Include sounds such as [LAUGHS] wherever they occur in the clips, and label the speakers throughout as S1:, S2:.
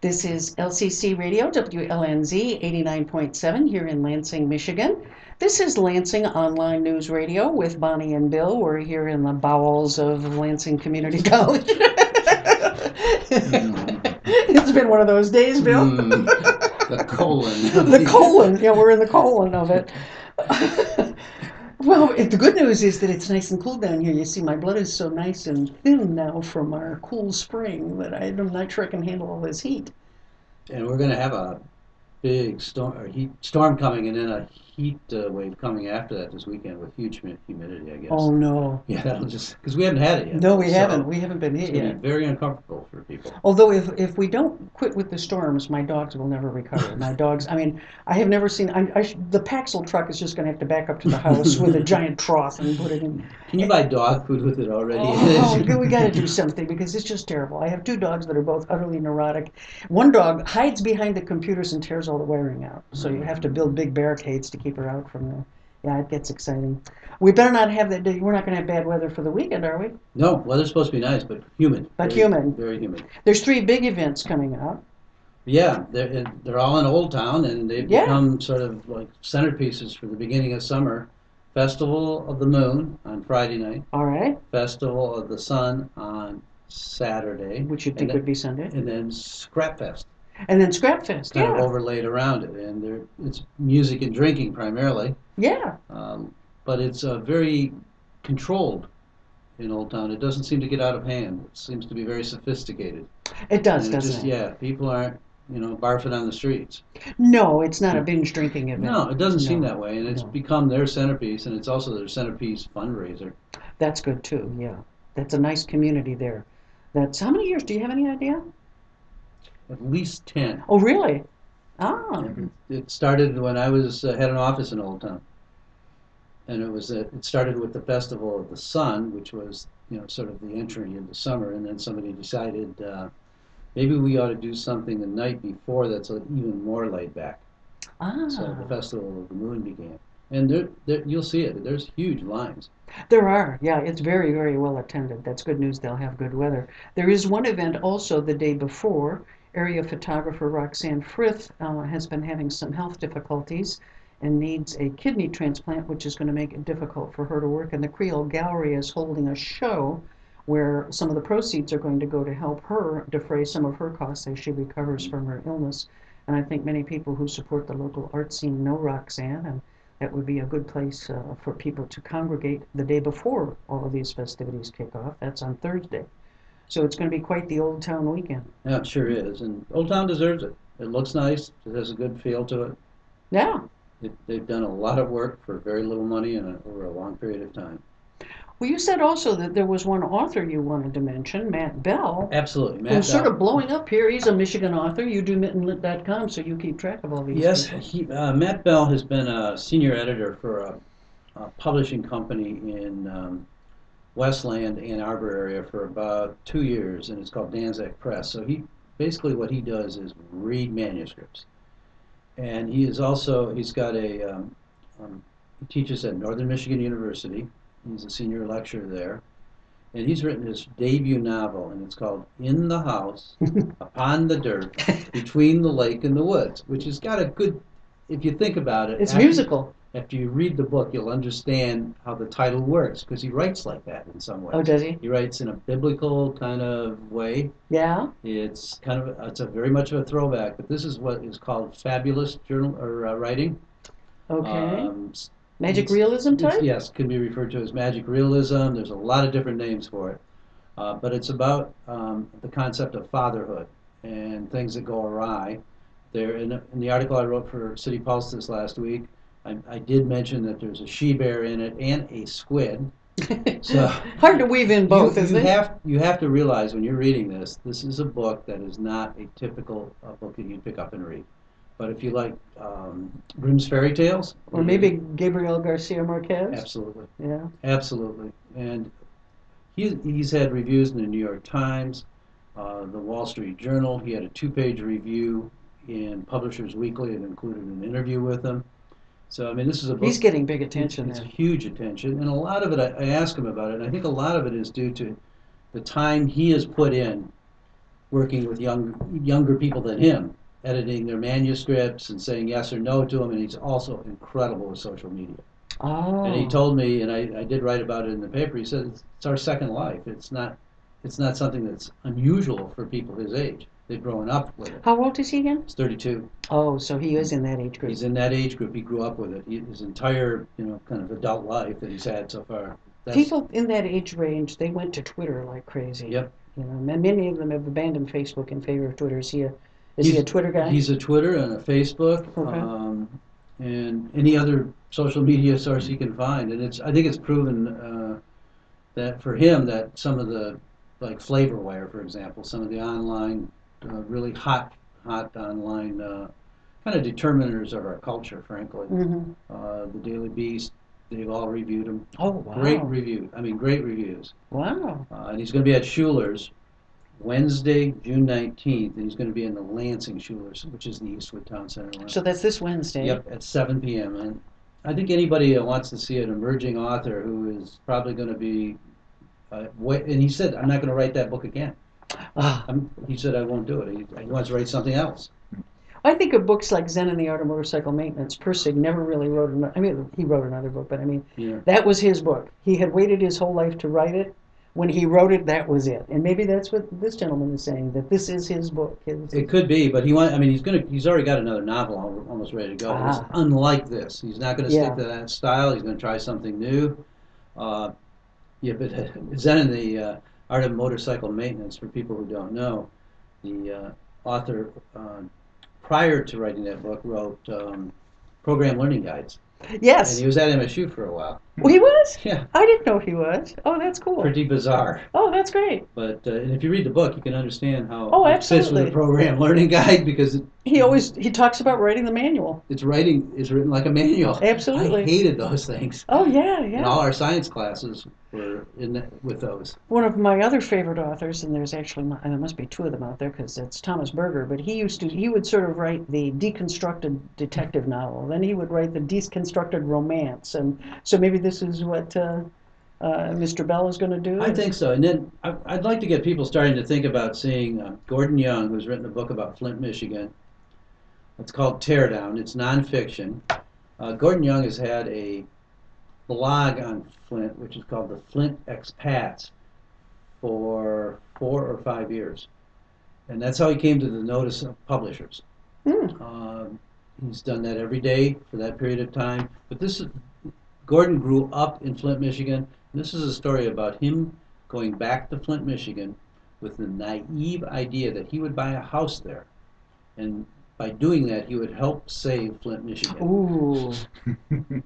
S1: This is LCC Radio, WLNZ 89.7 here in Lansing, Michigan. This is Lansing Online News Radio with Bonnie and Bill. We're here in the bowels of Lansing Community [LAUGHS] College. it's been one of those days, Bill.
S2: Mm, the colon. [LAUGHS]
S1: the colon. Yeah, we're in the colon of it. [LAUGHS] well, it, the good news is that it's nice and cool down here. You see, my blood is so nice and thin now from our cool spring that I, I'm not sure I can handle all this heat.
S2: And we're going to have a big storm, or heat, storm coming, and then a heat uh, wave coming after that this weekend with huge humidity, I guess.
S1: Oh no. [LAUGHS]
S2: Yeah, that'll just because we haven't had it yet.
S1: No, we
S2: So
S1: haven't. We haven't been hit yet.
S2: be very uncomfortable for people.
S1: Although if if we don't quit with the storms, my dogs will never recover. My [LAUGHS] dogs. I mean, I have never seen. I, I sh- the Paxil truck is just going to have to back up to the house with a [LAUGHS] giant trough and put it in.
S2: Can you buy dog food with it already?
S1: Oh, we- we got to do something because it's just terrible. I have two dogs that are both utterly neurotic. One dog hides behind the computers and tears all the wiring out. So you have to build big barricades to keep her out from there. Yeah, it gets exciting. We better not have that. Day. We're not going to have bad weather for the weekend, are we?
S2: no, weather's supposed to be nice, but humid.
S1: But
S2: Very-
S1: humid.
S2: Very humid.
S1: There's three big events coming up.
S2: Yeah, they're they're all in Old Town, and they've
S1: Yeah.
S2: become sort of like centerpieces for the beginning of summer. Festival of the Moon on Friday night.
S1: All right,
S2: Festival of the Sun on Saturday,
S1: which you'd think
S2: then,
S1: would be Sunday,
S2: and then Scrap Fest,
S1: and then Scrap Fest.
S2: kind of overlaid around it, and there it's music and drinking primarily,
S1: yeah.
S2: um, but it's uh, very controlled in Old Town. It doesn't seem to get out of hand. It seems to be very sophisticated.
S1: It does,
S2: And it
S1: doesn't
S2: just,
S1: it?
S2: Yeah, people aren't you know barfing on the streets.
S1: No, it's not a binge drinking event.
S2: No, it doesn't seem that way, and it's
S1: no.
S2: become their centerpiece, and it's also their centerpiece fundraiser.
S1: That's good too. Yeah, that's a nice community there. That's how many years? Do you have any idea?
S2: At least ten.
S1: Oh, really? Ah,
S2: It started when I was uh, had an office in Old Town, and it was uh, it started with the Festival of the Sun, which was you know sort of the entry into summer, and then somebody decided uh, maybe we ought to do something the night before that's even more laid back.
S1: ah.
S2: So the Festival of the Moon began, and there, there you'll see it. There's huge lines.
S1: There are, yeah, it's very, very well attended. That's good news. They'll have good weather. There is one event also the day before. Area photographer Roxanne Frith uh, has been having some health difficulties and needs a kidney transplant, which is going to make it difficult for her to work. And the Creole Gallery is holding a show where some of the proceeds are going to go to help her defray some of her costs as she recovers from her illness. And I think many people who support the local art scene know Roxanne, and that would be a good place uh, for people to congregate the day before all of these festivities kick off. That's on Thursday. So it's going to be quite the old town weekend.
S2: Yeah, it sure is, and Old Town deserves it. It looks nice. It has a good feel to it.
S1: Yeah.
S2: It, they've done a lot of work for very little money and a, over a long period of time.
S1: Well, you said also that there was one author you wanted to mention, Matt Bell,
S2: Absolutely, Matt.
S1: who's sort of blowing up here. He's a Michigan author. You do mittenlit.com, so you keep track of all these.
S2: Yes, he, uh, Matt Bell has been a senior editor for a, a publishing company in um, Westland, Ann Arbor area for about two years, and it's called Dzanc Press. So he basically what he does is read manuscripts, and he is also he's got a um, um, he teaches at Northern Michigan University. He's a senior lecturer there. And he's written his debut novel, and it's called In the House, [LAUGHS] Upon the Dirt, Between the Lake and the Woods, which has got a good, if you think about it.
S1: It's
S2: after-
S1: musical.
S2: After you read the book, you'll understand how the title works, because he writes like that in some ways.
S1: Oh, does he?
S2: He writes in a biblical kind of way.
S1: Yeah.
S2: It's kind of, it's a very much of a throwback, but this is what is called fabulous journal or uh, writing.
S1: Okay.
S2: Um,
S1: Magic realism type.
S2: Yes, can be referred to as magic realism. There's a lot of different names for it. Uh, but it's about um, the concept of fatherhood and things that go awry. There, in, in the article I wrote for City Pulse this last week, I, I did mention that there's a she bear in it and a squid. [LAUGHS] So
S1: Hard to weave in both,
S2: you,
S1: isn't
S2: you
S1: it?
S2: have you have to realize when you're reading this, this is a book that is not a typical uh, book that you'd pick up and read. But if you like um, Grimm's fairy tales,
S1: Or maybe Gabriel Garcia Marquez.
S2: absolutely.
S1: Yeah.
S2: Absolutely. And he's, he's had reviews in the New York Times, uh, the Wall Street Journal. He had a two page review in Publishers Weekly and included an interview with him. So, I mean, this is a book.
S1: He's getting big attention
S2: It's
S1: there.
S2: huge attention. And a lot of it, I, I asked him about it, and I think a lot of it is due to the time he has put in working with young, younger people than him, editing their manuscripts and saying yes or no to them, and he's also incredible with social media.
S1: Oh.
S2: And he oh. told me, and I, I did write about it in the paper. He said it's, it's our second life. It's not, it's not something that's unusual for people his age. They've grown up with it.
S1: How old is he again?
S2: He's 32.
S1: Oh, so he is in that age group.
S2: He's in that age group. He grew up with it. He, his entire, you know, kind of adult life that he's had so far. That's,
S1: People in that age range, they went to Twitter like crazy.
S2: Yep.
S1: You know, many of them have abandoned Facebook in favor of Twitter. Is he a, is he a Twitter guy?
S2: He's a Twitter and a Facebook,
S1: Okay.
S2: um, and any other social media source he can find. And it's, I think it's proven uh, that for him that some of the, like Flavorwire, for example, some of the online, uh, really hot, hot online uh, kind of determiners of our culture, frankly.
S1: Mhm.
S2: Uh, the Daily Beast, they've all reviewed him.
S1: Oh, wow.
S2: Great review. I mean, great reviews.
S1: Wow.
S2: Uh, and he's going to be at Schuler's Wednesday, June 19th, and he's going to be in the Lansing Schuler's, which is the Eastwood Town Center. one.
S1: So that's this Wednesday.
S2: Yep, at 7 p.m. And I think anybody that wants to see an emerging author who is probably going to be, uh, wait, and he said, I'm not going to write that book again.
S1: Ah,
S2: I'm, he said, I won't do it. He, he wants to write something else.
S1: I think of books like Zen and the Art of Motorcycle Maintenance. Pirsig never really wrote another, I mean, he wrote another book, but I mean,
S2: Yeah.
S1: that was his book. He had waited his whole life to write it. When he wrote it, that was it. And maybe that's what this gentleman is saying, that this is his book. His,
S2: It could be, but he want. I mean, he's gonna. He's already got another novel almost ready to go. It's
S1: Ah.
S2: unlike this. He's not going to
S1: Yeah.
S2: stick to that style. He's going to try something new. Uh, yeah, but Zen and the uh, Art of Motorcycle Maintenance, for people who don't know, the uh, author uh, prior to writing that book wrote um, program learning guides,
S1: Yes.
S2: and he was at MSU for a while.
S1: Well, he was? [LAUGHS]
S2: Yeah,
S1: I didn't know he was. Oh, that's cool.
S2: pretty bizarre.
S1: Oh, that's great.
S2: But uh, and if you read the book, you can understand how
S1: Oh,
S2: it fits with a program [LAUGHS] learning guide because it,
S1: He always he talks about writing the manual.
S2: it's writing is written like a manual.
S1: Absolutely.
S2: I hated those things.
S1: Oh yeah, yeah.
S2: all our science classes were in the, with those.
S1: One of my other favorite authors, and there's actually and there must be two of them out there because it's Thomas Berger. But he used to he would sort of write the deconstructed detective novel, then he would write the deconstructed romance, and so maybe this is what uh, uh, Mr. Bell is going to do.
S2: I think so. And then I, I'd like to get people starting to think about seeing uh, Gordon Young, who's written a book about Flint, Michigan. It's called Teardown. It's nonfiction. Uh, Gordon Young has had a blog on Flint, which is called the Flint Expats, for four or five years. And that's how he came to the notice of publishers. Um, he's done that every day for that period of time. But this is Gordon grew up in Flint, Michigan. And this is a story about him going back to Flint, Michigan, with the naive idea that he would buy a house there, and by doing that, he would help save Flint, Michigan.
S1: Ooh. [LAUGHS]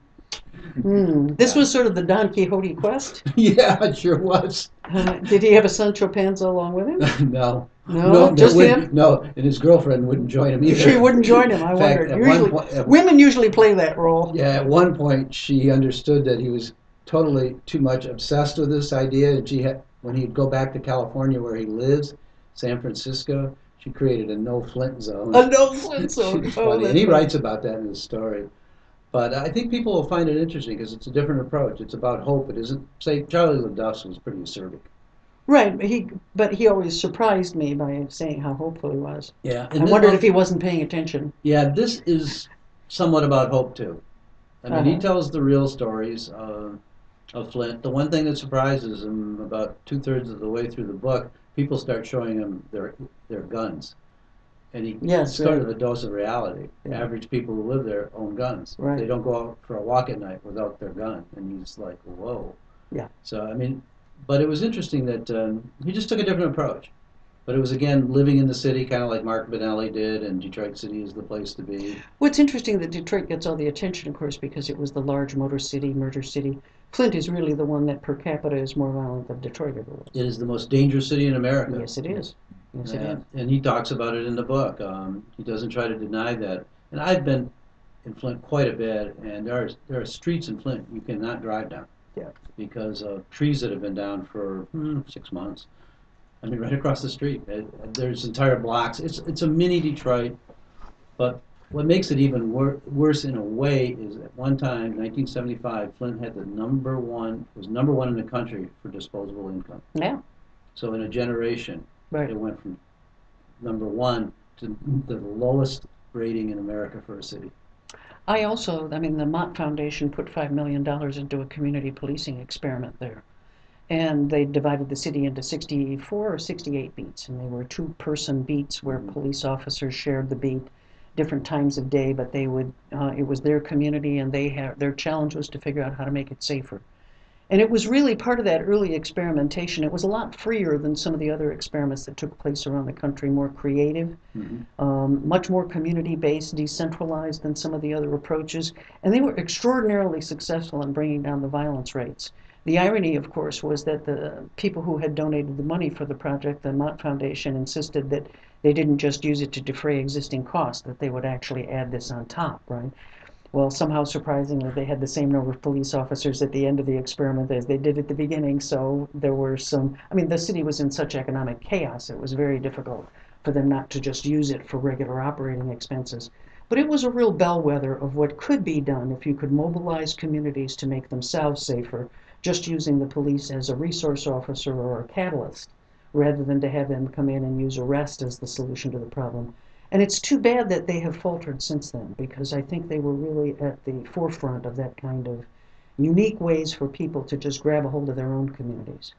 S1: Hmm. This was sort of the Don Quixote quest. [LAUGHS]
S2: yeah, it sure was.
S1: Uh, did he have a Sancho Panza along with him? [LAUGHS]
S2: no.
S1: No,
S2: that
S1: just him.
S2: No, and his girlfriend wouldn't join him either.
S1: She wouldn't join him. I
S2: fact,
S1: wondered. Usually,
S2: point-
S1: women usually play that role.
S2: Yeah, at one point she understood that he was totally too much obsessed with this idea, and she had when he'd go back to California where he lives, San Francisco, she created a no Flint zone.
S1: A no Flint zone. [LAUGHS] Oh,
S2: and he writes about that in his story. But I think people will find it interesting because it's a different approach. It's about hope. It isn't. Say Charlie LeDuff was pretty acerbic.
S1: Right, but he but he always surprised me by saying how hopeful he was.
S2: Yeah,
S1: I wondered if he wasn't paying attention.
S2: Yeah, this is somewhat about hope too. I mean, he
S1: Uh-huh.
S2: tells the real stories uh, of Flint. The one thing that surprises him about two thirds of the way through the book, people start showing him their their guns, and he
S1: Yes,
S2: started
S1: right.
S2: a dose of reality.
S1: Yeah.
S2: Average people who live there own guns.
S1: Right.
S2: They don't go out for a walk at night without their gun, and he's like, whoa.
S1: Yeah.
S2: So I mean, but it was interesting that um, he just took a different approach. But it was again living in the city, kind of like Mark Binelli did, and Detroit City is the place to be.
S1: What's interesting that Detroit gets all the attention, of course, because it was the large motor city, murder city. Flint is really the one that per capita is more violent than Detroit ever was.
S2: It is the most dangerous city in America.
S1: Yes, it is. Yes,
S2: Yeah, and he talks about it in the book. Um, he doesn't try to deny that. And I've been in Flint quite a bit, and there are there are streets in Flint you cannot drive down.
S1: Yeah.
S2: Because of trees that have been down for hmm, six months. I mean, right across the street. It, there's entire blocks. It's it's a mini Detroit, but what makes it even wor- worse in a way is at one time, 1975, Flint had the number one was number one in the country for disposable income.
S1: Yeah,
S2: So in a generation,
S1: right.
S2: it went from number one to the lowest rating in America for a city.
S1: I also, I mean, the Mott Foundation put $5 million into a community policing experiment there. And they divided the city into 64 or 68 beats, and they were two person beats where police officers shared the beat different times of day, but they would, uh, it was their community and they had, their challenge was to figure out how to make it safer. And it was really part of that early experimentation. It was a lot freer than some of the other experiments that took place around the country, more creative, um, much more community based, decentralized than some of the other approaches. And they were extraordinarily successful in bringing down the violence rates. The irony, of course, was that the people who had donated the money for the project, the Mott Foundation, insisted that they didn't just use it to defray existing costs, that they would actually add this on top, right? Well, somehow surprisingly, they had the same number of police officers at the end of the experiment as they did at the beginning. So there were some, I mean, the city was in such economic chaos, it was very difficult for them not to just use it for regular operating expenses. But it was a real bellwether of what could be done if you could mobilize communities to make themselves safer, just using the police as a resource officer or a catalyst, rather than to have them come in and use arrest as the solution to the problem. And it's too bad that they have faltered since then, because I think they were really at the forefront of that kind of unique ways for people to just grab a hold of their own communities.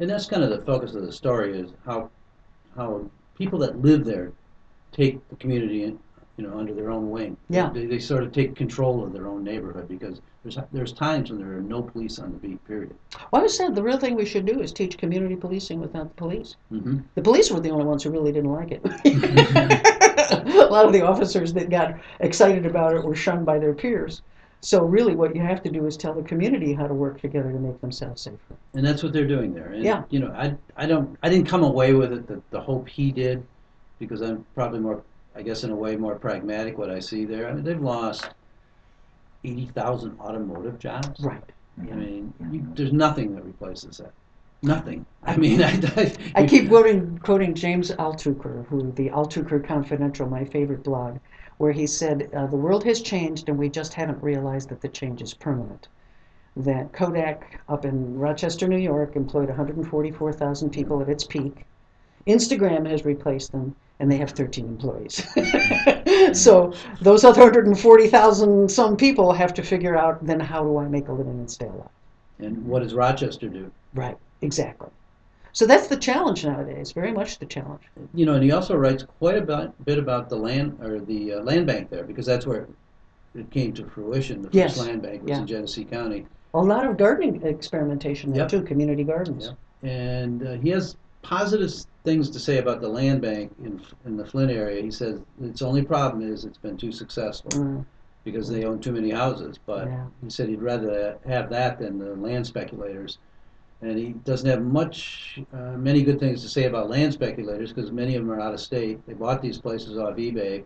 S2: And that's kind of the focus of the story is how how people that live there take the community in, you know under their own wing.
S1: Yeah.
S2: They, they sort of take control of their own neighborhood because there's there's times when there are no police on the beat. Period.
S1: Well, I said the real thing we should do is teach community policing without the police.
S2: hmm
S1: The police were the only ones who really didn't like it. [LAUGHS] [LAUGHS] [LAUGHS] a lot of the officers that got excited about it were shunned by their peers. So really, what you have to do is tell the community how to work together to make themselves safer.
S2: And that's what they're doing there. And,
S1: Yeah.
S2: You know, I I don't I didn't come away with it the, the hope he did, because I'm probably more I guess in a way more pragmatic what I see there. I mean they've lost eighty thousand automotive jobs.
S1: Right.
S2: I mean, you, there's nothing that replaces that. Nothing. I mean, [LAUGHS] I, I,
S1: I keep quoting, quoting James Altucher, who the Altucher Confidential, my favorite blog, where he said, uh, "The world has changed, and we just haven't realized that the change is permanent." That Kodak up in Rochester, New York, employed 144,000 people at its peak. Instagram has replaced them, and they have 13 employees. [LAUGHS] so those other 140,000 some people have to figure out then how do I make a living and stay alive.
S2: And what does Rochester do?
S1: Right, exactly. So that's the challenge nowadays, very much the challenge.
S2: You know, and he also writes quite a bit, bit about the land or the uh, land bank there because that's where it came to fruition. The first
S1: Yes.
S2: land bank was
S1: Yeah.
S2: in Genesee County,
S1: A lot of gardening experimentation there
S2: Yep.
S1: too, community gardens.
S2: Yep. and uh, he has positive things to say about the land bank in in the Flint area. He says its only problem is it's been too successful
S1: Mm,
S2: because they own too many houses. But
S1: Yeah.
S2: he said he'd rather have that than the land speculators. And he doesn't have much, uh, many good things to say about land speculators because many of them are out of state. They bought these places off eBay,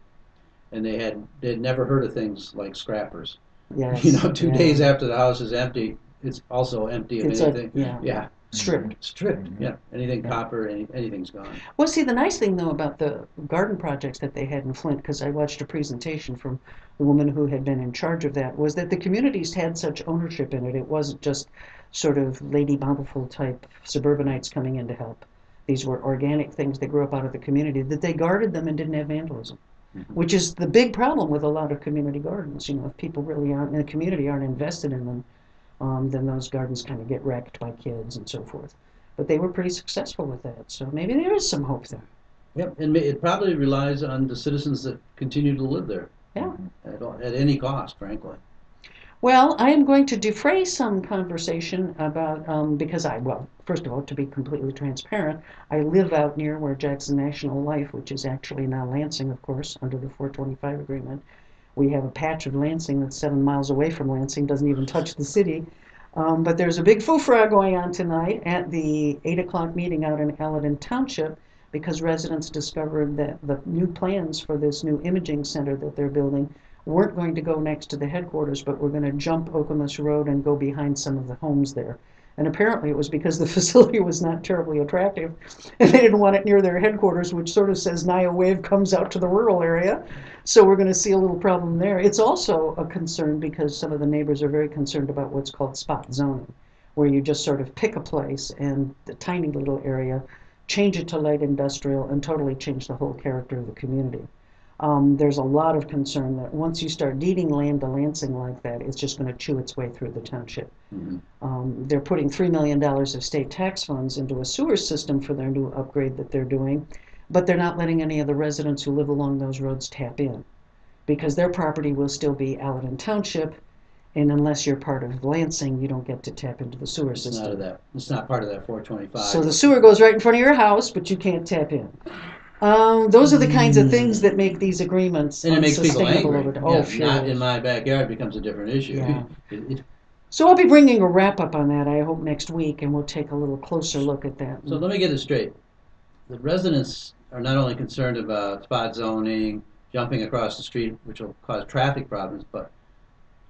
S2: and they had they had never heard of things like scrappers.
S1: yes. [LAUGHS]
S2: You know, two
S1: yeah.
S2: days after the house is empty, it's also empty of
S1: It's a-
S2: anything.
S1: yeah.
S2: yeah,
S1: stripped.
S2: stripped. Yeah, anything
S1: Yeah.
S2: copper, any, anything's gone.
S1: Well, see, the nice thing though about the garden projects that they had in Flint, because I watched a presentation from the woman who had been in charge of that, was that the communities had such ownership in it. It wasn't just sort of Lady Bountiful type suburbanites coming in to help. These were organic things that grew up out of the community, that they guarded them and didn't have vandalism.
S2: Mhm.
S1: Which is the big problem with a lot of community gardens. You know, if people really aren't in the community aren't invested in them, um, then those gardens kind of get wrecked by kids and so forth. But they were pretty successful with that, so maybe there is some hope there.
S2: Yep, and it probably relies on the citizens that continue to live there
S1: Yeah.
S2: at, all- at any cost, frankly.
S1: Well, I am going to defray some conversation about, um, because I, well, first of all, to be completely transparent, I live out near where Jackson National Life, which is actually now Lansing, of course, under the 425 agreement. We have a patch of Lansing that's seven miles away from Lansing, doesn't even touch the city. Um, but there's a big foofra going on tonight at the 8 o'clock meeting out in Alaiedon Township because residents discovered that the new plans for this new imaging center that they're building weren't going to go next to the headquarters, but were going to jump Okemos Road and go behind some of the homes there. And apparently it was because the [LAUGHS] facility was not terribly attractive, and they didn't want it near their headquarters, which sort of says Niowave comes out to the rural area. So we're going to see a little problem there. It's also a concern because some of the neighbors are very concerned about what's called spot zoning, where you just sort of pick a place and the tiny little area change it to light industrial, and totally change the whole character of the community. Um, there's a lot of concern that once you start deeding land to Lansing like that, it's just going to chew its way through the township.
S2: Mhm.
S1: Um, they're putting $3 million of state tax funds into a sewer system for their new upgrade that they're doing, but they're not letting any of the residents who live along those roads tap in because their property will still be Alaiedon Township, and unless you're part of Lansing, you don't get to tap into the sewer
S2: It's not
S1: system.
S2: of that, it's not part of that four twenty-five.
S1: So the sewer goes right in front of your house, but you can't tap in. Um, those are the kinds of things that make these agreements
S2: And it makes people angry.
S1: over time. Oh,
S2: Yeah,
S1: sure.
S2: Not in my backyard becomes a different issue.
S1: Yeah. [LAUGHS]
S2: It- it-
S1: So I'll be bringing a wrap up on that, I hope, next week, and we'll take a little closer look at that.
S2: So let me get this straight. The residents are not only concerned about spot zoning, jumping across the street, which will cause traffic problems, but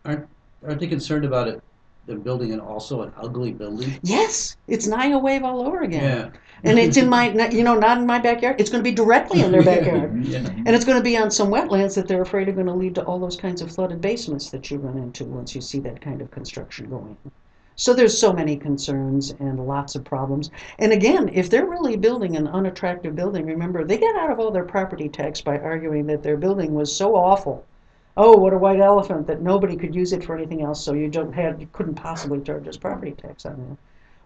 S2: aren't, aren't they concerned about it, them building an also an ugly building?
S1: Yes, it's Niowave all over again.
S2: Yeah.
S1: And it's in my, you know, not in my backyard. It's going to be directly in their [LAUGHS] backyard.
S2: Yeah.
S1: And it's going to be on some wetlands that they're afraid are going to lead to all those kinds of flooded basements that you run into once you see that kind of construction going. So there's so many concerns and lots of problems. And again, if they're really building an unattractive building, remember they get out of all their property tax by arguing that their building was so awful. Oh, what a white elephant that nobody could use it for anything else, so you don't have you couldn't possibly charge us property tax on that.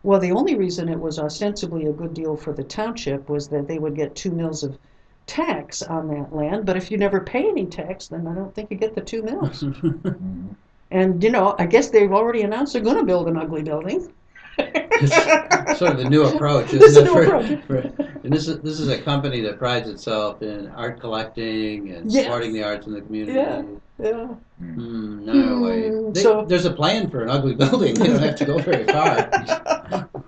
S1: Well, the only reason it was ostensibly a good deal for the township was that they would get two mills of tax on that land, but if you never pay any tax, then I don't think you get the two mills. [LAUGHS] And, you know, I guess they've already announced they're gonna build an ugly building.
S2: It's sort of the new [LAUGHS] approach,
S1: This is
S2: isn't
S1: a
S2: it?
S1: new
S2: for-
S1: approach.
S2: for- And this is, this is a company that prides itself in art collecting and
S1: Yes.
S2: supporting the arts in the community.
S1: Yeah. Yeah.
S2: Hmm, no way.
S1: Hmm,
S2: They-
S1: so-
S2: There's a plan for an ugly building, you don't have to go very far. [LAUGHS]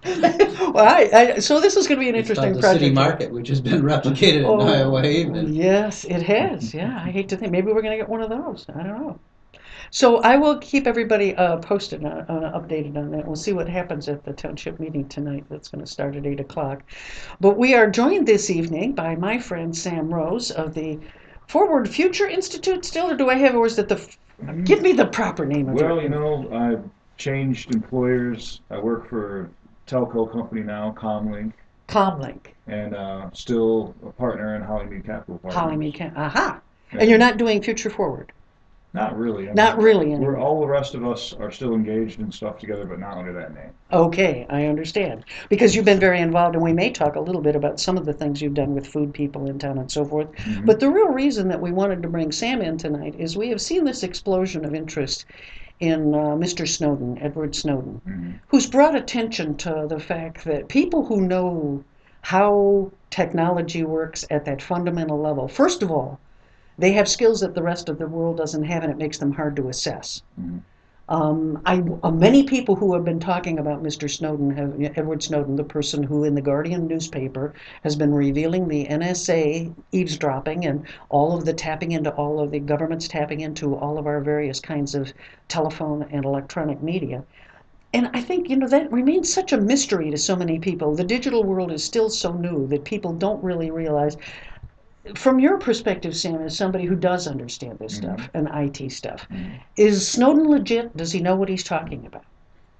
S1: Well, I, I, so this is gonna be an
S2: It's
S1: interesting
S2: called
S1: project.
S2: the city market, which has been replicated
S1: Oh,
S2: in Niowave and
S1: Yes, it has. [LAUGHS] Yeah, I hate to think. Maybe we're going to get one of those. I don't know. So I will keep everybody uh, posted, on, uh, updated on that. We'll see what happens at the township meeting tonight. That's going to start at eight o'clock. But we are joined this evening by my friend Sam Rose of the Forward Future Institute. Still, or do I have, or is it the? f- Give me the proper name of it.
S3: Well, you know, I've changed employers. I work for a telco company now, Comlink,
S1: Comlink,
S3: and uh, still a partner in Hollymead Capital Partners.
S1: Hollymead. Ca- Aha. And you're not doing Future Forward.
S3: Not really. I mean,
S1: Not really
S3: We're all the rest of us are still engaged in stuff together, but not under that name.
S1: Okay, I understand. Because you've been very involved, and we may talk a little bit about some of the things you've done with food people in town and so forth.
S3: Mhm.
S1: But the real reason that we wanted to bring Sam in tonight is we have seen this explosion of interest in uh, Mr. Snowden, Edward Snowden,
S3: Mhm.
S1: who's brought attention to the fact that people who know how technology works at that fundamental level, first of all, they have skills that the rest of the world doesn't have, and it makes them hard to assess.
S3: Mhm.
S1: Um, I, uh, many people who have been talking about Mr. Snowden, have, Edward Snowden, the person who in the Guardian newspaper has been revealing the NSA eavesdropping and all of the tapping into all of the governments tapping into all of our various kinds of telephone and electronic media. And I think, you know, that remains such a mystery to so many people. The digital world is still so new that people don't really realize. From your perspective, Sam, as somebody who does understand this stuff and IT stuff,
S3: Mhm.
S1: is Snowden legit? Does he know what he's talking about?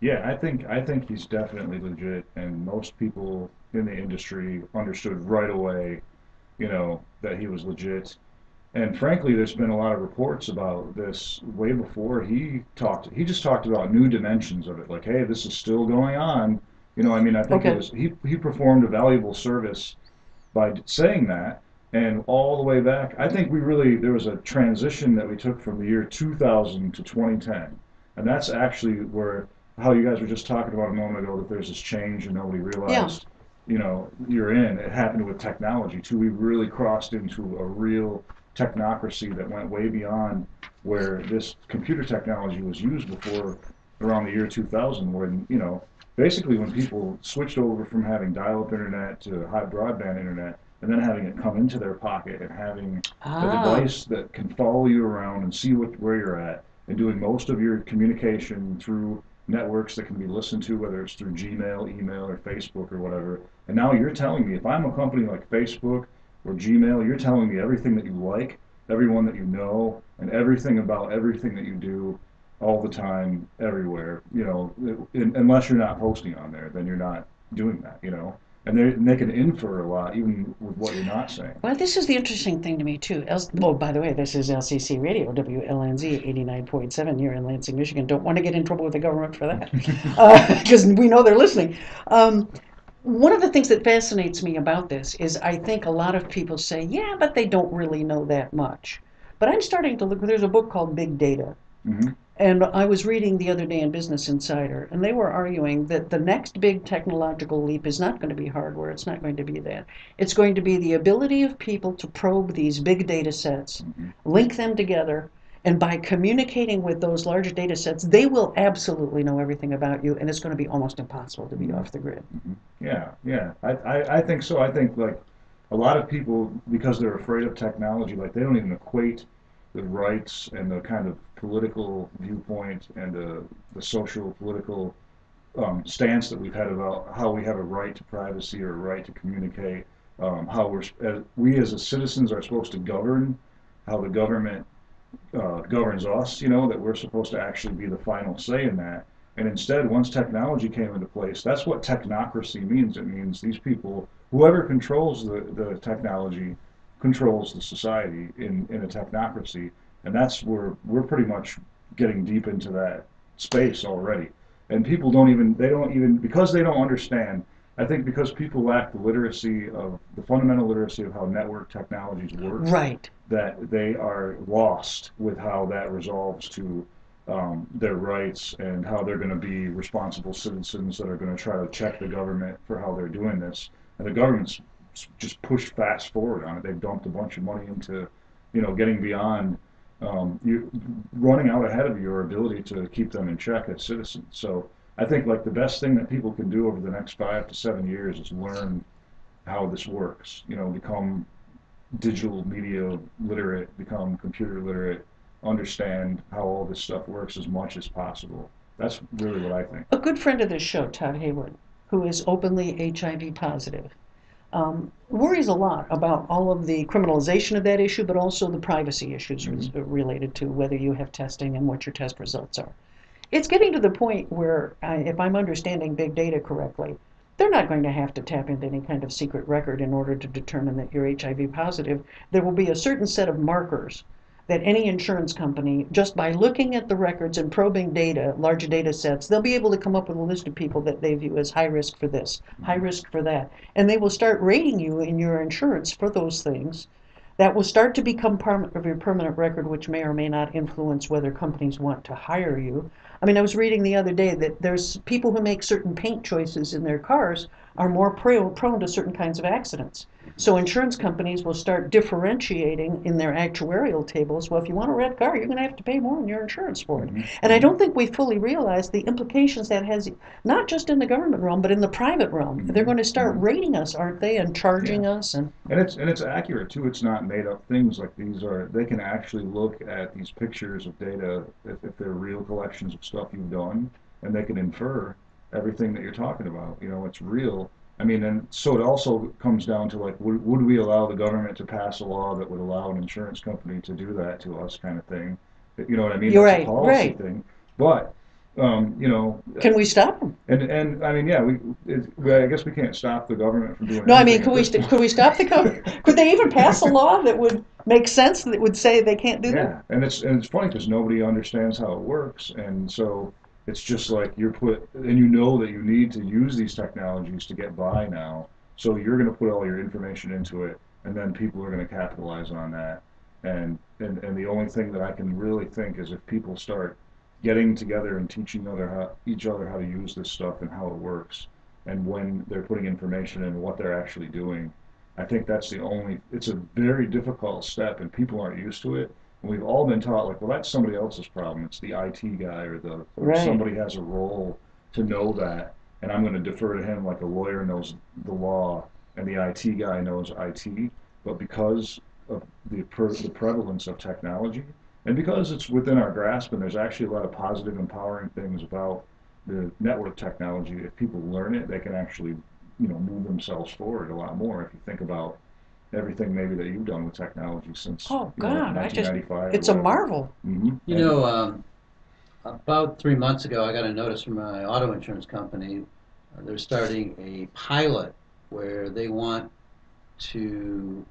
S3: Yeah, I think I think he's definitely legit, and most people in the industry understood right away, you know, that he was legit. And frankly, there's been a lot of reports about this way before he talked. He just talked about new dimensions of it, like, hey, this is still going on. You know, I mean, I think
S1: Okay.
S3: it was he he performed a valuable service by saying that, and all the way back, I think we really there was a transition that we took from the year 2000 to 2010, and that's actually where how you guys were just talking about a moment ago that there's this change and nobody realized. You know, you're in. It happened with technology too. We really crossed into a real technocracy that went way beyond where this computer technology was used before around the year 2000 when you know basically when people switched over from having dial-up internet to high broadband internet and then having it come into their pocket and having a
S1: Ah,
S3: device that can follow you around and see what, where you're at and doing most of your communication through networks that can be listened to, whether it's through Gmail, email, or Facebook or whatever. And now you're telling me, if I'm a company like Facebook or Gmail, you're telling me everything that you like, everyone that you know, and everything about everything that you do all the time, everywhere. You know, un- unless you're not posting on there, then you're not doing that, you know? And they and they can infer a lot even with what you're not saying.
S1: Well, this is the interesting thing to me too. L- oh, by the way, this is LCC Radio, WLNZ 89.7 here in Lansing, Michigan. Don't want to get in trouble with the government for that, [LAUGHS] because we know they're listening. Um, one of the things that fascinates me about this is I think a lot of people say, yeah, but they don't really know that much. But I'm starting to look. There's a book called Big Data,
S3: hmm
S1: and I was reading the other day in Business Insider, and they were arguing that the next big technological leap is not going to be hardware. It's not going to be that. It's going to be the ability of people to probe these big data sets, mm-hmm. link them together, and by communicating with those large data sets, they will absolutely know everything about you, and it's going to be almost impossible to be mm-hmm. off the grid. Mm-hmm.
S3: Yeah, yeah, I, I, I think so. I think like a lot of people, because they're afraid of technology, like they don't even equate the rights and the kind of political viewpoint and the, the social political um, stance that we've had about how we have a right to privacy or a right to communicate, um, how we're as, we as citizens are supposed to govern, how the government uh, governs us. You know that we're supposed to actually be the final say in that. And instead, once technology came into place, that's what technocracy means. It means these people, whoever controls the, the technology, controls the society in, in a technocracy. And that's where we're pretty much getting deep into that space already. And people don't even, they don't even, because they don't understand, I think because people lack the literacy of, the fundamental literacy of how network technologies work
S1: Right.
S3: that they are lost with how that resolves to um, their rights and how they're going to be responsible citizens that are going to try to check the government for how they're doing this. And the government's just pushed fast forward on it. They've dumped a bunch of money into, you know, getting beyond um, you running out ahead of your ability to keep them in check as citizens. So I think like the best thing that people can do over the next five to seven years is learn how this works. You know, become digital media literate, become computer literate, understand how all this stuff works as much as possible. That's really what I think.
S1: A good friend of this show, Todd Haywood, who is openly HIV positive, um, worries a lot about all of the criminalization of that issue, but also the privacy issues res- related to whether you have testing and what your test results are. It's getting to the point where, uh, if I'm understanding big data correctly, they're not going to have to tap into any kind of secret record in order to determine that you're HIV positive. There will be a certain set of markers that any insurance company, just by looking at the records and probing data, large data sets, they'll be able to come up with a list of people that they view as high risk for this, high risk for that. And they will start rating you in your insurance for those things. That will start to become part of your permanent record, which may or may not influence whether companies want to hire you. I mean, I was reading the other day that there's people who make certain paint choices in their cars are more prone, prone to certain kinds of accidents. So insurance companies will start differentiating in their actuarial tables. Well, if you want a red car, you're going to have to pay more in your insurance for it. Mm-hmm. And I don't mm-hmm. think we fully realize the implications that has, not just in the government realm, but in the private realm. Mm-hmm. They're going to start rating us, aren't they, and charging us and
S3: And it's and it's accurate too. It's not made up things like these are. They can actually look at these pictures of data if, if they're real collections of stuff you've done, and they can infer everything that you're talking about. You know, it's real. I mean, and so it also comes down to like, would, would we allow the government to pass a law that would allow an insurance company to do that to us, kind of thing? You know what I mean?
S1: You're
S3: That's
S1: right,
S3: a policy
S1: right.
S3: thing. But um, you know,
S1: can we stop them?
S3: and and I mean, yeah, we. It, well, I guess we can't stop the government from doing.
S1: No, I mean, could we st- could we stop the co- [LAUGHS] could they even pass a law that would make sense that would say they can't do that?
S3: Yeah, and it's and it's funny because nobody understands how it works, and so it's just like you're put, and you know that you need to use these technologies to get by now. So you're going to put all your information into it, and then people are going to capitalize on that. And and and the only thing that I can really think is if people start getting together and teaching other how, each other how to use this stuff and how it works, and when they're putting information in, what they're actually doing. I think that's the only. It's a very difficult step, and people aren't used to it. And we've all been taught like, well, that's somebody else's problem. It's the IT guy or the or
S1: Right.
S3: somebody has a role to know that, and I'm going to defer to him like a lawyer knows the law and the IT guy knows IT. But because of the per, the prevalence of technology, and because it's within our grasp, and there's actually a lot of positive, empowering things about the network technology. If people learn it, they can actually, you know, move themselves forward a lot more. If you think about everything maybe that you've done with technology since
S1: Oh
S3: you know,
S1: God, I just
S3: 1995.
S1: it's a marvel.
S3: hmm
S2: You know, um, about three months ago, I got a notice from my auto insurance company. Uh, They're starting a pilot where they want to,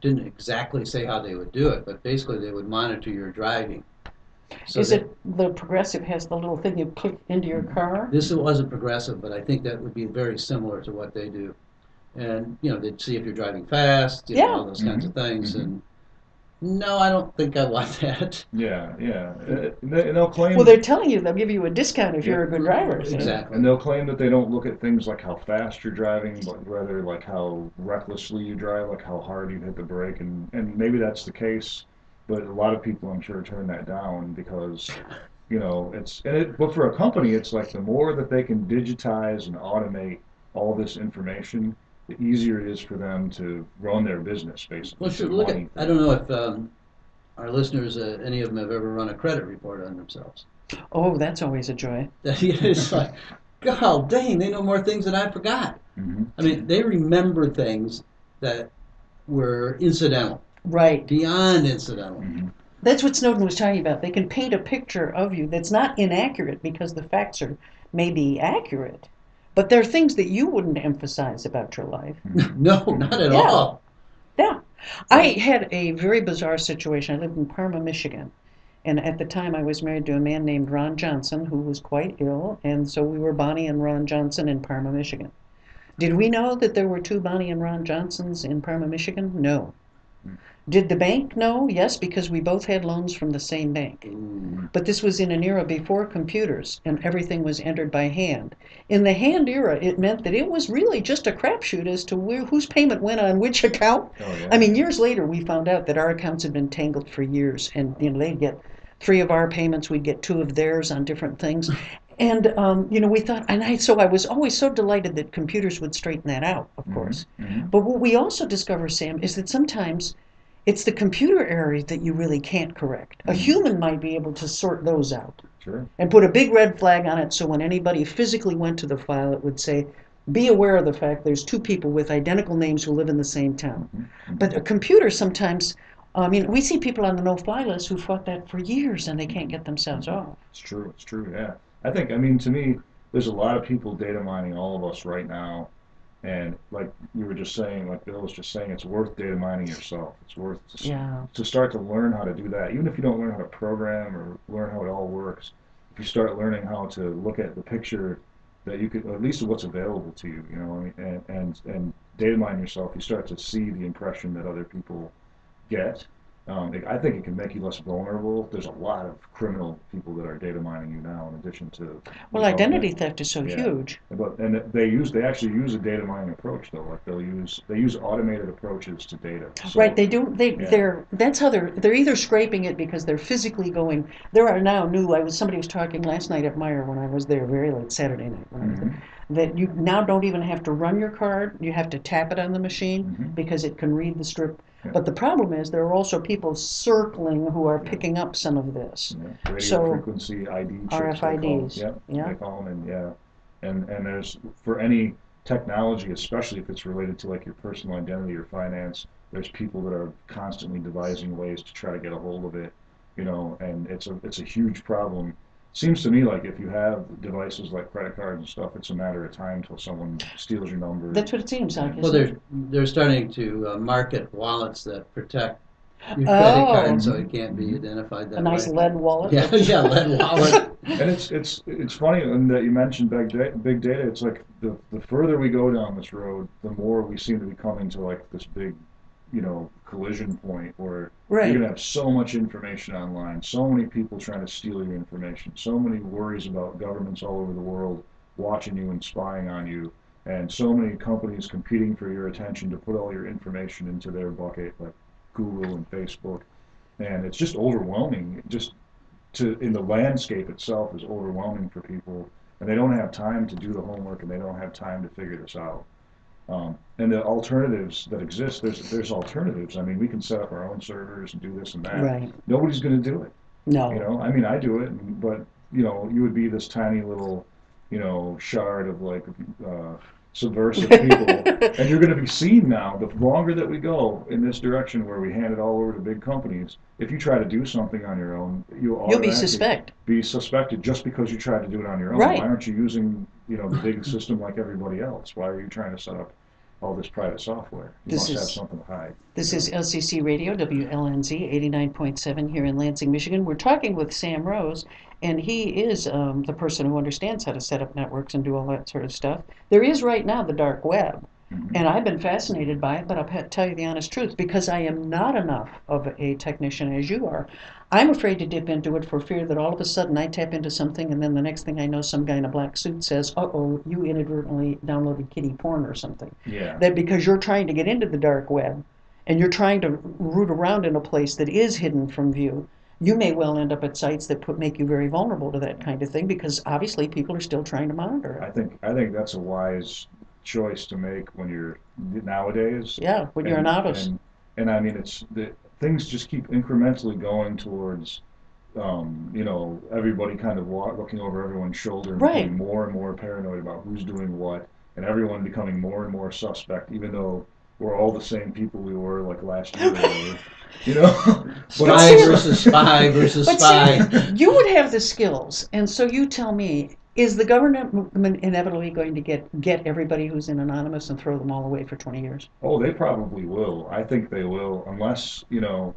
S2: didn't exactly say how they would do it, but basically they would monitor your driving. So
S1: Is
S2: that-
S1: it, the progressive has the little thing you click into your car?
S2: This wasn't progressive, but I think that would be very similar to what they do. And, you know, they'd see if you're driving fast, you know, all
S1: Yeah.
S2: those kinds of things,
S3: Mhm.
S2: and, no, I don't think I want [LAUGHS] that.
S3: Yeah, yeah. Uh, And they- and they'll claim.
S1: Well, they're telling you they'll give you a discount if
S3: Yeah.
S1: you're a good driver. so-
S2: Exactly.
S3: And they'll claim that they don't look at things like how fast you're driving, but rather like how recklessly you drive, like how hard you hit the brake, and, and maybe that's the case, but a lot of people I'm sure turn that down because, you know, it's, and it, but for a company, it's like the more that they can digitize and automate all this information, the easier it is for them to run their business, basically.
S2: Well, sure, look at,
S3: money.
S2: I don't know if, um, our listeners, uh, any of them have ever run a credit report on themselves.
S1: Oh, that's always a joy. [LAUGHS]
S2: It's like, God dang, they know more things than I forgot.
S3: Mhm.
S2: I mean, they remember things that were incidental,
S1: Right.
S2: beyond incidental.
S3: Mhm.
S1: That's what Snowden was talking about. They can paint a picture of you that's not inaccurate because the facts are maybe accurate, but there are things that you wouldn't emphasize about your life. [LAUGHS]
S2: No, not at
S1: Yeah.
S2: all.
S1: Yeah. I had a very bizarre situation. I lived in Parma, Michigan. And at the time, I was married to a man named Ron Johnson who was quite ill. And so we were Bonnie and Ron Johnson in Parma, Michigan. Did we know that there were two Bonnie and Ron Johnsons in Parma, Michigan? No. Did the bank know? Yes, because we both had loans from the same bank.
S2: Ooh.
S1: But this was in an era before computers and everything was entered by hand. In the hand era, it meant that it was really just a crapshoot as to where, whose payment went on which [LAUGHS] account.
S3: Oh, yeah.
S1: I mean, years later, we found out that our accounts had been tangled for years, and you know they'd get three of our payments, we'd get two of theirs on different things, [LAUGHS] and um, you know we thought, and I so I was always so delighted that computers would straighten that out, of course.
S3: Mhm.
S1: But what we also discover, Sam, is that sometimes it's the computer errors that you really can't correct. A
S3: Mhm.
S1: human might be able to sort those out
S3: Sure.
S1: and put a big red flag on it so when anybody physically went to the file, it would say, be aware of the fact there's two people with identical names who live in the same town.
S3: Mhm.
S1: But a computer sometimes, I mean, we see people on the no-fly list who fought that for years and they can't get themselves off.
S3: It's true. It's true. Yeah. I think. I mean, to me, there's a lot of people data mining all of us right now, and like you were just saying, like Bill was just saying, it's worth data mining yourself. It's worth to,
S1: Yeah.
S3: to start to learn how to do that. Even if you don't learn how to program or learn how it all works, if you start learning how to look at the picture that you could, at least what's available to you, you know, I mean, and and and data mine yourself, you start to see the impression that other people get. Um, it- I think it can make you less vulnerable. There's a lot of criminal people that are data mining you now, in addition to.
S1: Well, identity theft is so
S3: Yeah.
S1: huge.
S3: But and they use they actually use a data mining approach though. Like they'll use they use automated approaches to data. So-
S1: Right, they do, they,
S3: Yeah.
S1: they're, that's how they're, they're either scraping it because they're physically going, there are now new, I was, somebody was talking last night at Meijer when I was there, very late Saturday night when I was there,
S3: Mhm.
S1: that you now don't even have to run your card, you have to tap it on the machine
S3: Mhm.
S1: because it can read the strip.
S3: Yeah.
S1: But the problem is, there are also people circling who are picking up some of this.
S3: Yeah, radio
S1: So-
S3: frequency ID chips. they call.
S1: RFIDs, yeah.
S3: they call them, and yeah, and and there's for any technology, especially if it's related to like your personal identity or finance, there's people that are constantly devising ways to try to get a hold of it, you know, and it's a it's a huge problem. Seems to me like if you have devices like credit cards and stuff, it's a matter of time till someone steals your number.
S1: That's what it seems like,
S2: Well,
S1: isn't
S2: they're, they're starting to uh, market wallets that protect your credit
S1: Oh.
S2: card so it can't be identified that
S1: A nice
S2: way.
S1: lead wallet?
S2: Yeah, yeah, lead [LAUGHS] wallet.
S3: And it's it's it's funny in that you mentioned big data. Big data. It's like the the further we go down this road, the more we seem to be coming to like this big, you know, collision point where
S1: Right.
S3: you're gonna have so much information online, so many people trying to steal your information, so many worries about governments all over the world watching you and spying on you, and so many companies competing for your attention to put all your information into their bucket, like Google and Facebook, and it's just overwhelming. Just to in the landscape itself is overwhelming for people, and they don't have time to do the homework, and they don't have time to figure this out. Um, and the alternatives that exist, there's there's alternatives. I mean, we can set up our own servers and do this and that.
S1: Right,
S3: Nobody's going to do it.
S1: no.
S3: You know, I mean, I do it, but you know, you would be this tiny little, you know, shard of like uh, subversive [LAUGHS] people, and you're going to be seen now. The longer that we go in this direction, where we hand it all over to big companies, if you try to do something on your own, you'll
S1: You'll be suspect.
S3: be suspected just because you tried to do it on your own.
S1: Right.
S3: Why aren't you using, you know, the big [LAUGHS] system like everybody else? Why are you trying to set up all this private software. He
S1: This
S3: must have
S1: is-
S3: something to hide.
S1: This is LCC Radio, WLNZ 89.7 here in Lansing, Michigan. We're talking with Sam Rose, and he is um, the person who understands how to set up networks and do all that sort of stuff. There is right now the dark web,
S3: Mhm.
S1: and I've been fascinated by it, but I'll tell you the honest truth because I am not enough of a technician as you are. I'm afraid to dip into it for fear that all of a sudden I tap into something, and then the next thing I know, some guy in a black suit says, uh oh, you inadvertently downloaded kitty porn or something
S3: Yeah.
S1: that because you're trying to get into the dark web and you're trying to root around in a place that is hidden from view, you may well end up at sites that put make you very vulnerable to that kind of thing because obviously people are still trying to monitor it.
S3: I think I think that's a wise choice to make when you're nowadays.
S1: Yeah, when you're a
S3: And-
S1: novice.
S3: And, and I mean, it's the things just keep incrementally going towards, um, you know, everybody kind of wa- looking over everyone's shoulder and
S1: Right.
S3: becoming more and more paranoid about who's doing what, and everyone becoming more and more suspect, even though we're all the same people we were like last year. or [LAUGHS] you know.
S2: Spy versus spy versus
S1: But
S2: spy.
S1: see, you would have the skills, and so you tell me: is the government inevitably going to get get everybody who's in anonymous and throw them all away for 20 years?
S3: Oh, they probably will. I think they will, unless you know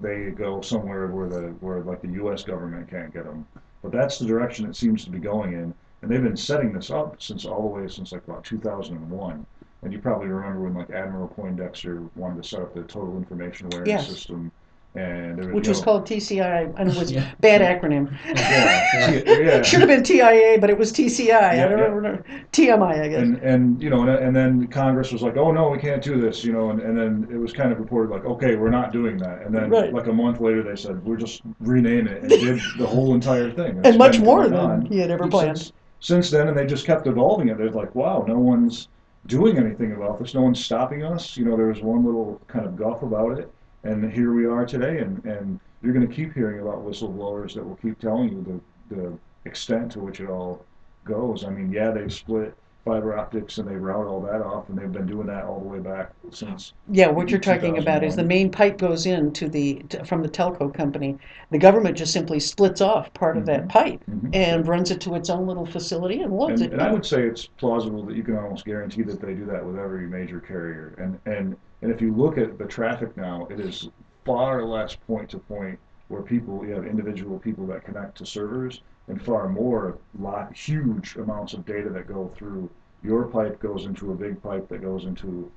S3: they go somewhere where the where like the U.S. government can't get them. But that's the direction it seems to be going in, and they've been setting this up since all the way since like about 2001. And you probably remember when like Admiral Poindexter wanted to set up the Total Information Awareness
S1: Yes.
S3: System, and there was,
S1: Which
S3: you
S1: was
S3: know,
S1: called TCI, and it was [LAUGHS]
S2: Yeah.
S1: bad acronym.
S3: yeah, [LAUGHS] yeah, yeah.
S1: Should have been TIA, but it was TCI. I don't
S3: yeah.
S1: remember. TMI, I guess.
S3: And and you know, and, and then Congress was like, "Oh no, we can't do this," you know, and, and then it was kind of reported like, "Okay, we're not doing that," and then
S1: Right.
S3: like a month later they said, "We're just rename it," and did the whole entire thing.
S1: and
S3: it's
S1: much more than
S3: on
S1: he had ever
S3: since-
S1: planned.
S3: Since then, and they just kept evolving it. They're like, "Wow, no one's doing anything about this. No one's stopping us." You know, there was one little kind of guff about it, and here we are today, and and you're going to keep hearing about whistleblowers that will keep telling you the the extent to which it all goes. I mean, yeah, they've split fiber optics and they route all that off, and they've been doing that all the way back since.
S1: Yeah, what you're talking about is the main pipe goes in to the to, from the telco company. The government just simply splits off part of that
S3: Mhm.
S1: pipe
S3: Mhm.
S1: and runs it to its own little facility and loads
S3: And,
S1: it.
S3: and I would say it's plausible that you can almost guarantee that they do that with every major carrier. And and and if you look at the traffic now, it is far less point to point where people you have individual people that connect to servers, and far more lot huge amounts of data that go through your pipe goes into a big pipe that goes into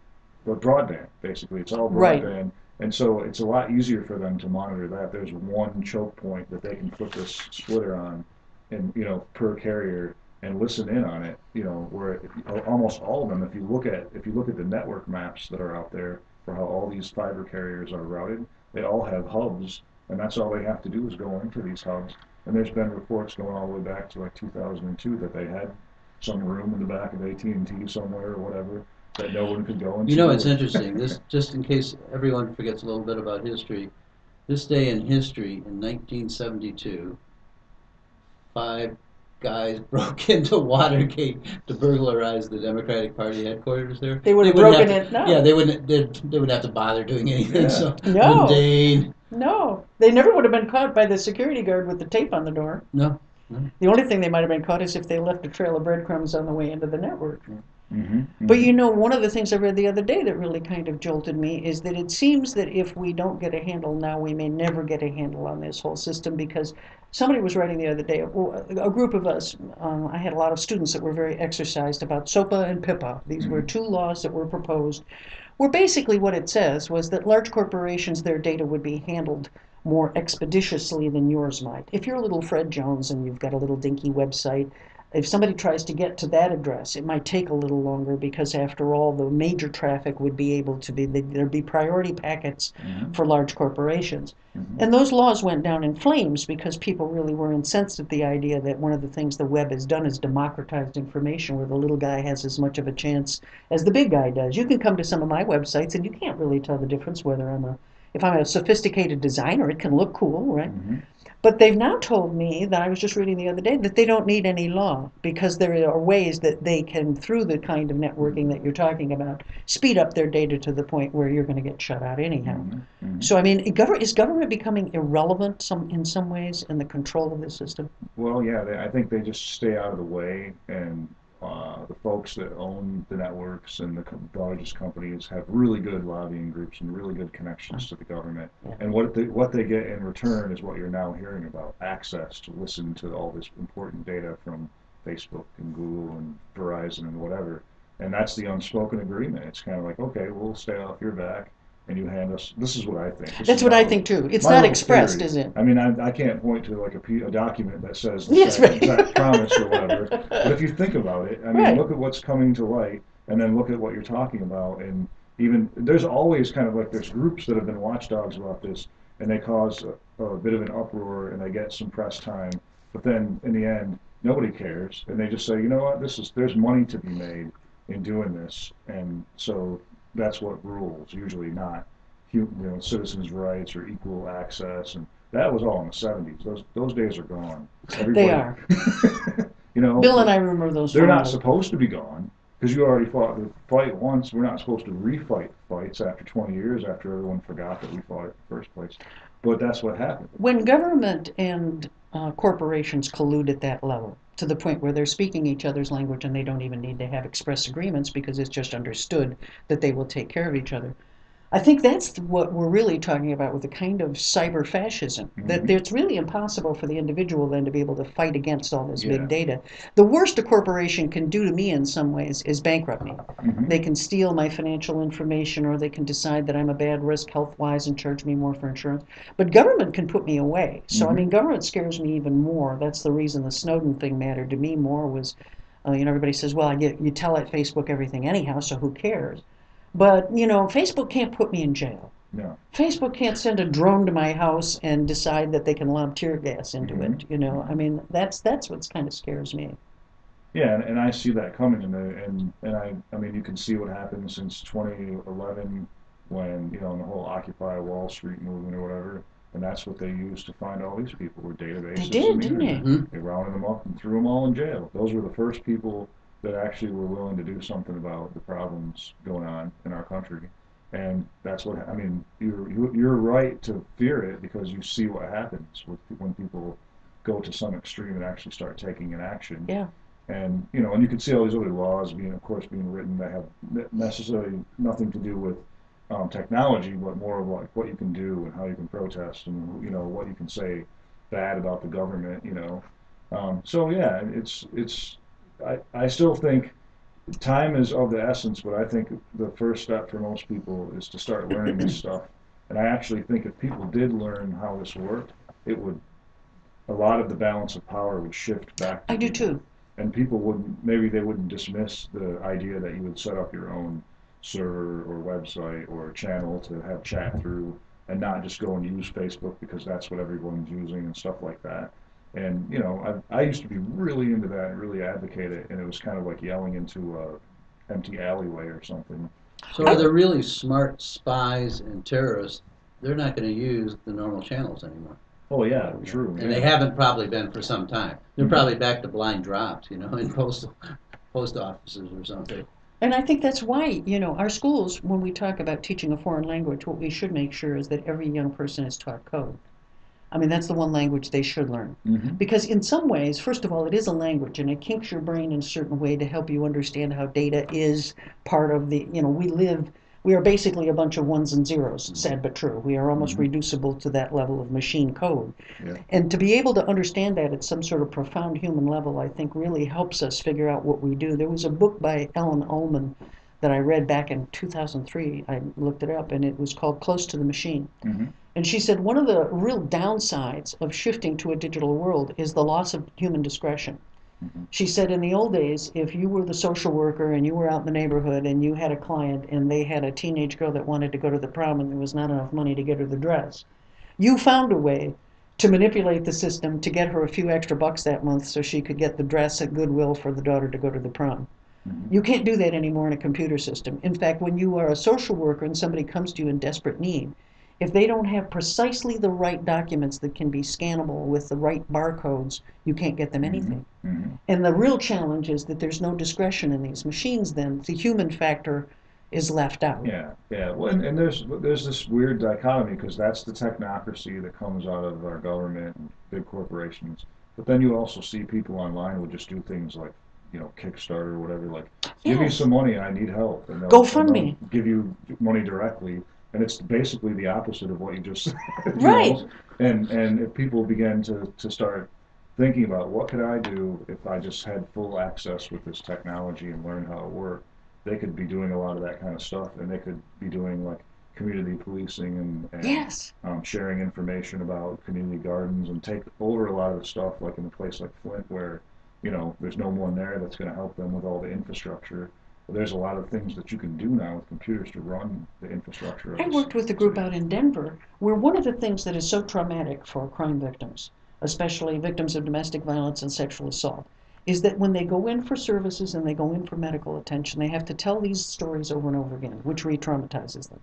S3: the broadband. Basically, it's all broadband. And so it's a lot easier for them to monitor that. There's one choke point that they can put this splitter on, and you know per carrier and listen in on it. You know where it, almost all of them, if you look at if you look at the network maps that are out there for how all these fiber carriers are routed, they all have hubs, and that's all they have to do is go into these hubs. And there's been reports going all the way back to like 2002 that they had some room in the back of AT&T somewhere or whatever that no one could go into.
S2: You know, it's interesting. This, just in case everyone forgets a little bit about history, this day in history in 1972, five guys [LAUGHS] broke into Watergate to burglarize the Democratic Party headquarters there.
S1: They would have
S2: wouldn't
S1: broken
S2: have
S1: it,
S2: to-
S1: no.
S2: Yeah, they wouldn't. They, they wouldn't have to bother doing anything.
S3: Yeah.
S2: So
S1: No.
S2: mundane.
S1: No, they never would have been caught by the security guard with the tape on the door.
S2: No.
S1: The only thing they might have been caught is if they left a trail of breadcrumbs on the way into the network.
S3: Hmm
S1: But you know, one of the things I read the other day that really kind of jolted me is that it seems that if we don't get a handle now, we may never get a handle on this whole system because somebody was writing the other day, a group of us, um, I had a lot of students that were very exercised about SOPA and PIPA. These were two laws that were proposed, where basically what it says was that large corporations, their data would be handled more expeditiously than yours might. If you're a little Fred Jones and you've got a little dinky website, if somebody tries to get to that address, it might take a little longer because, after all, the major traffic would be able to be there'd be priority packets
S3: Mhm.
S1: for large corporations.
S3: Mhm.
S1: And those laws went down in flames because people really were incensed at the idea that one of the things the web has done is democratized information where the little guy has as much of a chance as the big guy does. You can come to some of my websites and you can't really tell the difference whether I'm a if I'm a sophisticated designer, it can look cool, right?
S3: Mhm.
S1: But they've now told me that I was just reading the other day that they don't need any law because there are ways that they can, through the kind of networking that you're talking about, speed up their data to the point where you're going to get shut out anyhow.
S3: Mhm. Mhm.
S1: So I mean, is government becoming irrelevant some in some ways in the control of this system?
S3: Well, yeah, they, I think they just stay out of the way, and uh, the folks that own the networks and the co- largest companies have really good lobbying groups and really good connections to the government.
S1: Yeah.
S3: And what they, what they get in return is what you're now hearing about, access to listen to all this important data from Facebook and Google and Verizon and whatever. And that's the unspoken agreement. It's kind of like, okay, we'll stay off your back and you hand us, this is what I think. This
S1: That's
S3: is
S1: what
S3: my
S1: I think too. It's
S3: my
S1: not
S3: little
S1: expressed,
S3: theory.
S1: is it?
S3: I mean, I, I can't point to like a, P, a document that says the
S1: Yes,
S3: exact,
S1: right.
S3: exact promise or whatever. [LAUGHS] But if you think about it, I mean,
S1: Right.
S3: look at what's coming to light, and then look at what you're talking about, and even there's always kind of like there's groups that have been watchdogs about this, and they cause a, a bit of an uproar, and they get some press time, but then in the end, nobody cares, and they just say, you know what, this is there's money to be made in doing this, and so that's what rules. Usually not, you know, citizens' rights or equal access, and that was all in the '70s. Those those days are gone. Everybody-
S1: are. [LAUGHS]
S3: you know,
S1: Bill and I remember those.
S3: they're not supposed to be gone because you already fought the fight once. We're not supposed to refight fights after 20 years after everyone forgot that we fought it in the first place. But that's what happened.
S1: When government and uh, corporations collude at that level, to the point where they're speaking each other's language and they don't even need to have express agreements because it's just understood that they will take care of each other. I think that's what we're really talking about with the kind of cyber fascism. That
S3: Mhm.
S1: it's really impossible for the individual then to be able to fight against all this
S3: Yeah.
S1: big data. The worst a corporation can do to me in some ways is bankrupt me.
S3: Mhm.
S1: They can steal my financial information or they can decide that I'm a bad risk health wise and charge me more for insurance. But government can put me away. So, I
S3: Mhm.
S1: mean, government scares me even more. That's the reason the Snowden thing mattered to me more was, uh, you know, everybody says, well, I get, you tell at Facebook everything anyhow, so who cares? But, you know, Facebook can't put me in jail.
S3: No.
S1: Facebook can't send a drone to my house and decide that they can lob tear gas into
S3: Mhm.
S1: it. You know, I mean, that's that's what's kind of scares me.
S3: Yeah, and, and I see that coming, and, and and I I mean you can see what happened since 2011 when you know in the whole Occupy Wall Street movement or whatever, and that's what they used to find all these people were databases.
S1: They did,
S3: the
S1: didn't they?
S2: Mhm.
S3: They rounded them up and threw them all in jail. Those were the first people that actually were willing to do something about the problems going on in our country. And that's what I mean. You're you- you're right to fear it because you see what happens with when people go to some extreme and actually start taking an action.
S1: Yeah.
S3: And you know, and you can see all these other laws being, of course, being written that have necessarily nothing to do with um, technology, but more of like what you can do and how you can protest and you know what you can say bad about the government. You know, um, so yeah, it's it's. I I still think time is of the essence, but I think the first step for most people is to start learning this [CLEARS THROAT] stuff. And I actually think if people did learn how this worked, it would a lot of the balance of power would shift back. To
S1: I do
S3: people
S1: too.
S3: and people wouldn't maybe they wouldn't dismiss the idea that you would set up your own server or website or channel to have chat through and not just go and use Facebook because that's what everyone's using and stuff like that. And you know, I, I used to be really into that and really advocate it, and it was kind of like yelling into a empty alleyway or something.
S2: So are the really smart spies and terrorists, they're not going to use the normal channels anymore.
S3: Oh yeah, true.
S2: And they haven't probably been for some time. They're
S3: Mhm.
S2: probably back to blind drops, you know, [LAUGHS] in post, post offices or something.
S1: And I think that's why, you know, our schools, when we talk about teaching a foreign language, what we should make sure is that every young person is taught code. I mean, that's the one language they should learn.
S3: Mhm.
S1: Because in some ways, first of all, it is a language and it kinks your brain in a certain way to help you understand how data is part of the, you know, we live, we are basically a bunch of ones and zeros, sad but true. We are almost
S3: Mhm.
S1: reducible to that level of machine code.
S3: Yeah.
S1: And to be able to understand that at some sort of profound human level, I think really helps us figure out what we do. There was a book by Ellen Ullman that I read back in 2003. I looked it up and it was called Close to the Machine.
S3: Mhm.
S1: And she said one of the real downsides of shifting to a digital world is the loss of human discretion.
S3: Mhm.
S1: She said in the old days, if you were the social worker and you were out in the neighborhood and you had a client and they had a teenage girl that wanted to go to the prom and there was not enough money to get her the dress, you found a way to manipulate the system to get her a few extra bucks that month so she could get the dress at Goodwill for the daughter to go to the prom.
S3: Mhm.
S1: You can't do that anymore in a computer system. In fact, when you are a social worker and somebody comes to you in desperate need, if they don't have precisely the right documents that can be scannable with the right barcodes, you can't get them anything.
S3: Mhm.
S1: And the real challenge is that there's no discretion in these machines then. The human factor is left out.
S3: Yeah, yeah. Well, and, and there's there's this weird dichotomy because that's the technocracy that comes out of our government and big corporations. But then you also see people online who just do things like you know, Kickstarter or whatever, like, give me some money, I need help. and they'll-
S1: GoFundMe.
S3: they'll Give you money directly, and it's basically the opposite of what you just said. [LAUGHS] you know?
S1: Right.
S3: And, and if people begin to, to start thinking about what could I do if I just had full access with this technology and learn how it worked, they could be doing a lot of that kind of stuff, and they could be doing like community policing and, and
S1: Yes.
S3: um, sharing information about community gardens and take over a lot of the stuff, like in a place like Flint, where you know there's no one there that's going to help them with all the infrastructure. There's a lot of things that you can do now with computers to run the infrastructure.
S1: I worked with a group out in Denver where one of the things that is so traumatic for crime victims, especially victims of domestic violence and sexual assault, is that when they go in for services and they go in for medical attention, they have to tell these stories over and over again, which re traumatizes them.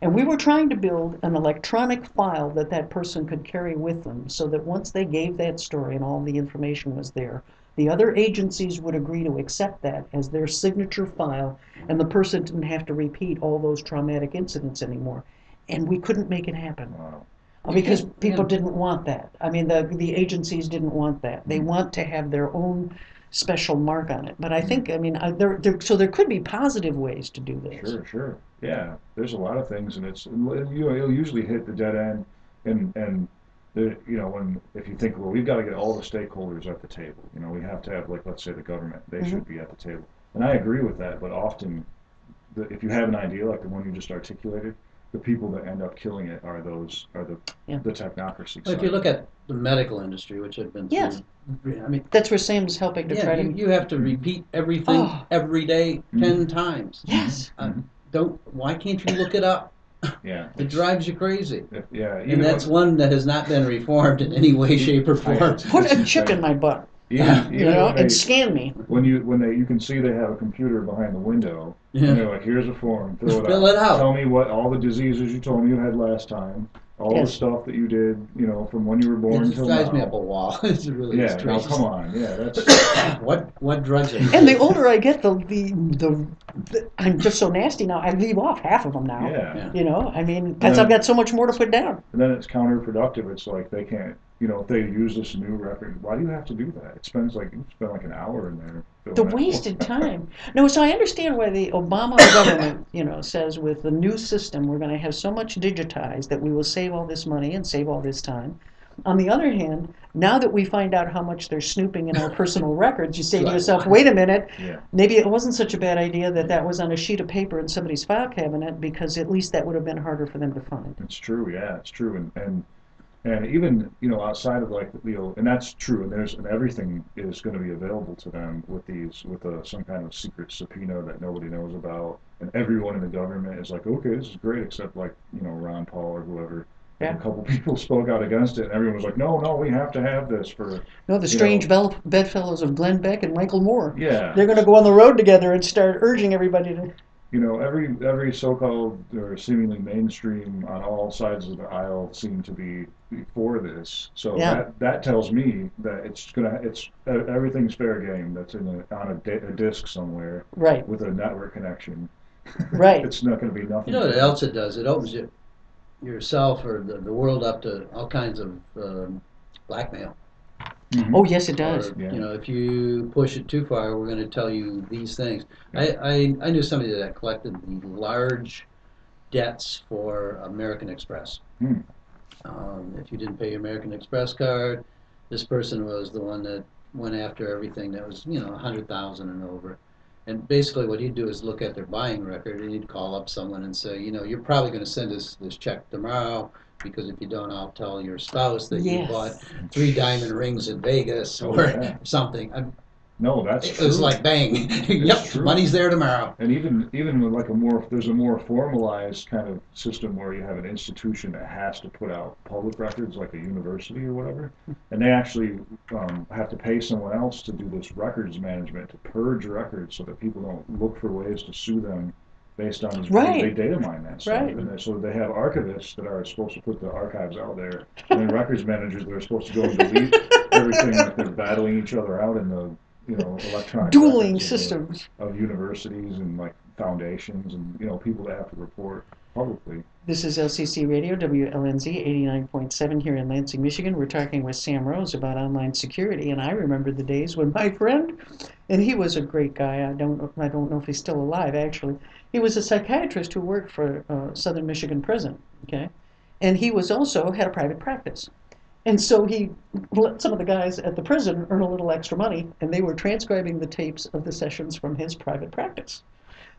S1: And we were trying to build an electronic file that that person could carry with them so that once they gave that story and all the information was there, the other agencies would agree to accept that as their signature file and the person didn't have to repeat all those traumatic incidents anymore. And we couldn't make it happen
S3: Wow.
S1: uh, because
S2: can't-
S1: people
S2: yeah.
S1: didn't want that. I mean, the, the agencies didn't want that. They mm-hmm. want to have their own special mark on it. But I mm-hmm. think, I mean, I, there, there, so there could be positive ways to do this.
S3: Sure, sure. Yeah, there's a lot of things, and it's you know it'll usually hit the dead end, and and the you know when if you think well we've got to get all the stakeholders at the table. You know we have to have like let's say the government they
S1: Mhm.
S3: should be at the table, and I agree with that. But often, the, if you have an idea like the one you just articulated, the people that end up killing it are those are the
S1: Yeah.
S3: the technocracy.
S2: Well, if you look at the medical industry, which I've been
S1: Yes.
S2: through, I mean,
S1: That's where Sam's helping to
S2: yeah,
S1: try
S2: you,
S1: to.
S2: you have to repeat everything
S1: Oh.
S2: every day
S3: Mhm.
S2: ten times.
S1: Yes.
S2: Uh, don't. Why can't you look it up?
S3: Yeah,
S2: It drives you crazy.
S3: yeah,
S2: And
S3: even
S2: that's
S3: when-
S2: one that has not been reformed in any way, shape, or form.
S1: Put a chip in my butt,
S3: even,
S1: you know,
S3: when they-
S1: and scan me.
S3: when you when they you can see they have a computer behind the window
S2: Yeah.
S3: and they're like here's a form fill it
S2: Fill
S3: out
S2: it out.
S3: tell me what all the diseases you told me you had last time all
S1: Yes.
S3: the stuff that you did you know from when you were born
S2: It
S3: till
S2: drives
S3: now
S2: me up [LAUGHS] a wall. It's really
S3: yeah
S2: it's
S3: now come on yeah that's [COUGHS]
S2: What what drugs are
S1: And the older I get, the, the, the, the I'm just so nasty now. I leave off half of them now.
S3: yeah.
S2: Yeah.
S1: You know, I mean, because I've got so much more to put down.
S3: and then it's counterproductive it's like they can't you know if they use this new record why do you have to do that it spends like you spend like an hour in there
S1: The wasted time. No, so I understand why the Obama [COUGHS] government, you know, says with the new system, we're going to have so much digitized that we will save all this money and save all this time. On the other hand, now that we find out how much they're snooping in our personal [LAUGHS] records, you say to yourself, wait a minute,
S3: yeah
S1: maybe it wasn't such a bad idea that that was on a sheet of paper in somebody's file cabinet because at least that would have been harder for them to find.
S3: It's true, yeah, it's true, and and and even you know outside of like the and that's true, and there's and everything is going to be available to them with these with a, some kind of secret subpoena that nobody knows about, and everyone in the government is like, okay, this is great, except like you know Ron Paul or whoever.
S1: Yeah.
S3: And a couple [LAUGHS] people spoke out against it, and everyone was like, no, no, we have to have this for
S1: No, the
S3: You
S1: strange
S3: know-
S1: bedfellows of Glenn Beck and Michael Moore.
S3: yeah.
S1: They're going to go on the road together and start urging everybody to.
S3: You know, every every so-called or seemingly mainstream on all sides of the aisle seem to be for this. So
S1: Yeah.
S3: that that tells me that it's gonna it's uh, everything's fair game. That's in a, on a, di- a disc somewhere
S1: Right,
S3: with a network connection. [LAUGHS]
S1: Right.
S3: it's not going to be nothing.
S2: You know what else it does? It opens you, yourself or the, the world up to all kinds of um, blackmail.
S3: Mhm.
S1: Oh, yes, it does.
S2: Or,
S3: Yeah.
S2: You know, if you push it too far, we're going to tell you these things. I, I, I knew somebody that collected the large debts for American Express.
S3: Hmm.
S2: Um, if you didn't pay your American Express card, this person was the one that went after everything that was, you know, a hundred thousand and over. And basically, what he'd do is look at their buying record, and he'd call up someone and say, you know, you're probably going to send us this check tomorrow because if you don't, I'll tell your spouse that
S1: Yes.
S2: you bought three diamond rings in Vegas
S3: Oh,
S2: or
S3: yeah.
S2: something. I,
S3: No, that's
S2: it
S3: true.
S2: was like bang, [LAUGHS] yep,
S3: true.
S2: money's there tomorrow.
S3: And even even with like a more there's a more formalized kind of system where you have an institution that has to put out public records like a university or whatever, and they actually um, have to pay someone else to do this records management to purge records so that people don't look for ways to sue them based on
S1: Right.
S3: they data mine that stuff.
S1: Right.
S3: And they- so they have archivists that are supposed to put the archives out there, and records managers that are supposed to go and delete everything that they're battling each other out in the you know electronic
S1: Dueling
S3: records of
S1: systems.
S3: of universities and like foundations and you know people that have to report. publicly.
S1: This is LCC Radio, WLNZ 89.7 here in Lansing, Michigan. We're talking with Sam Rose about online security, and I remember the days when my friend, and he was a great guy. I don't, I don't know if he's still alive. Actually, he was a psychiatrist who worked for uh, Southern Michigan Prison. Okay, and he was also had a private practice, and so he let some of the guys at the prison earn a little extra money, and they were transcribing the tapes of the sessions from his private practice.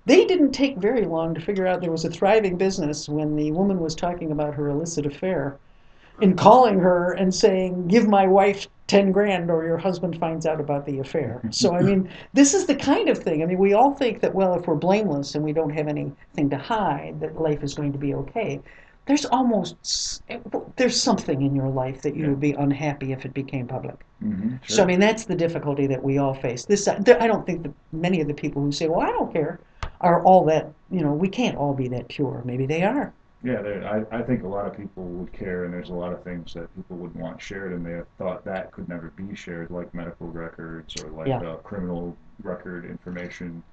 S1: They didn't take very long to figure out there was a thriving business when the woman was talking about her illicit affair and calling her and saying, Give my wife 10 grand or your husband finds out about the affair. So, I mean, this is the kind of thing. I mean, we all think that, well, if we're blameless and we don't have anything to hide, that life is going to be okay. There's almost, there's something in your life that you
S3: Yeah.
S1: would be unhappy if it became public.
S3: Mm-hmm,
S1: So I mean, that's the difficulty that we all face. This, I I don't think that many of the people who say, "Well, I don't care," are all that. You know, we can't all be that pure. Maybe they are.
S3: Yeah, there, I, I think a lot of people would care, and there's a lot of things that people would want shared, and they thought that could never be shared, like medical records or like
S1: Yeah.
S3: uh, criminal record information.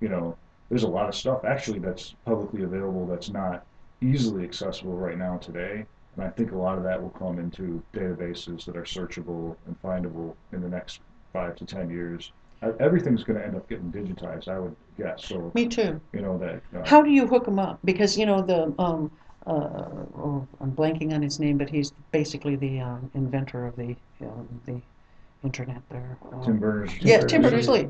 S3: You know, there's a lot of stuff actually that's publicly available that's not easily accessible right now today, and I think a lot of that will come into databases that are searchable and findable in the next five to ten years. Everything's going to end up getting digitized, I would guess. So
S1: Me too.
S3: you know that. Uh,
S1: How do you hook them up? Because you know the um, uh, oh, I'm blanking on his name, but he's basically the um, inventor of the um, the internet there. Um,
S3: Tim Berners.
S1: Yeah, Tim Berners-Lee.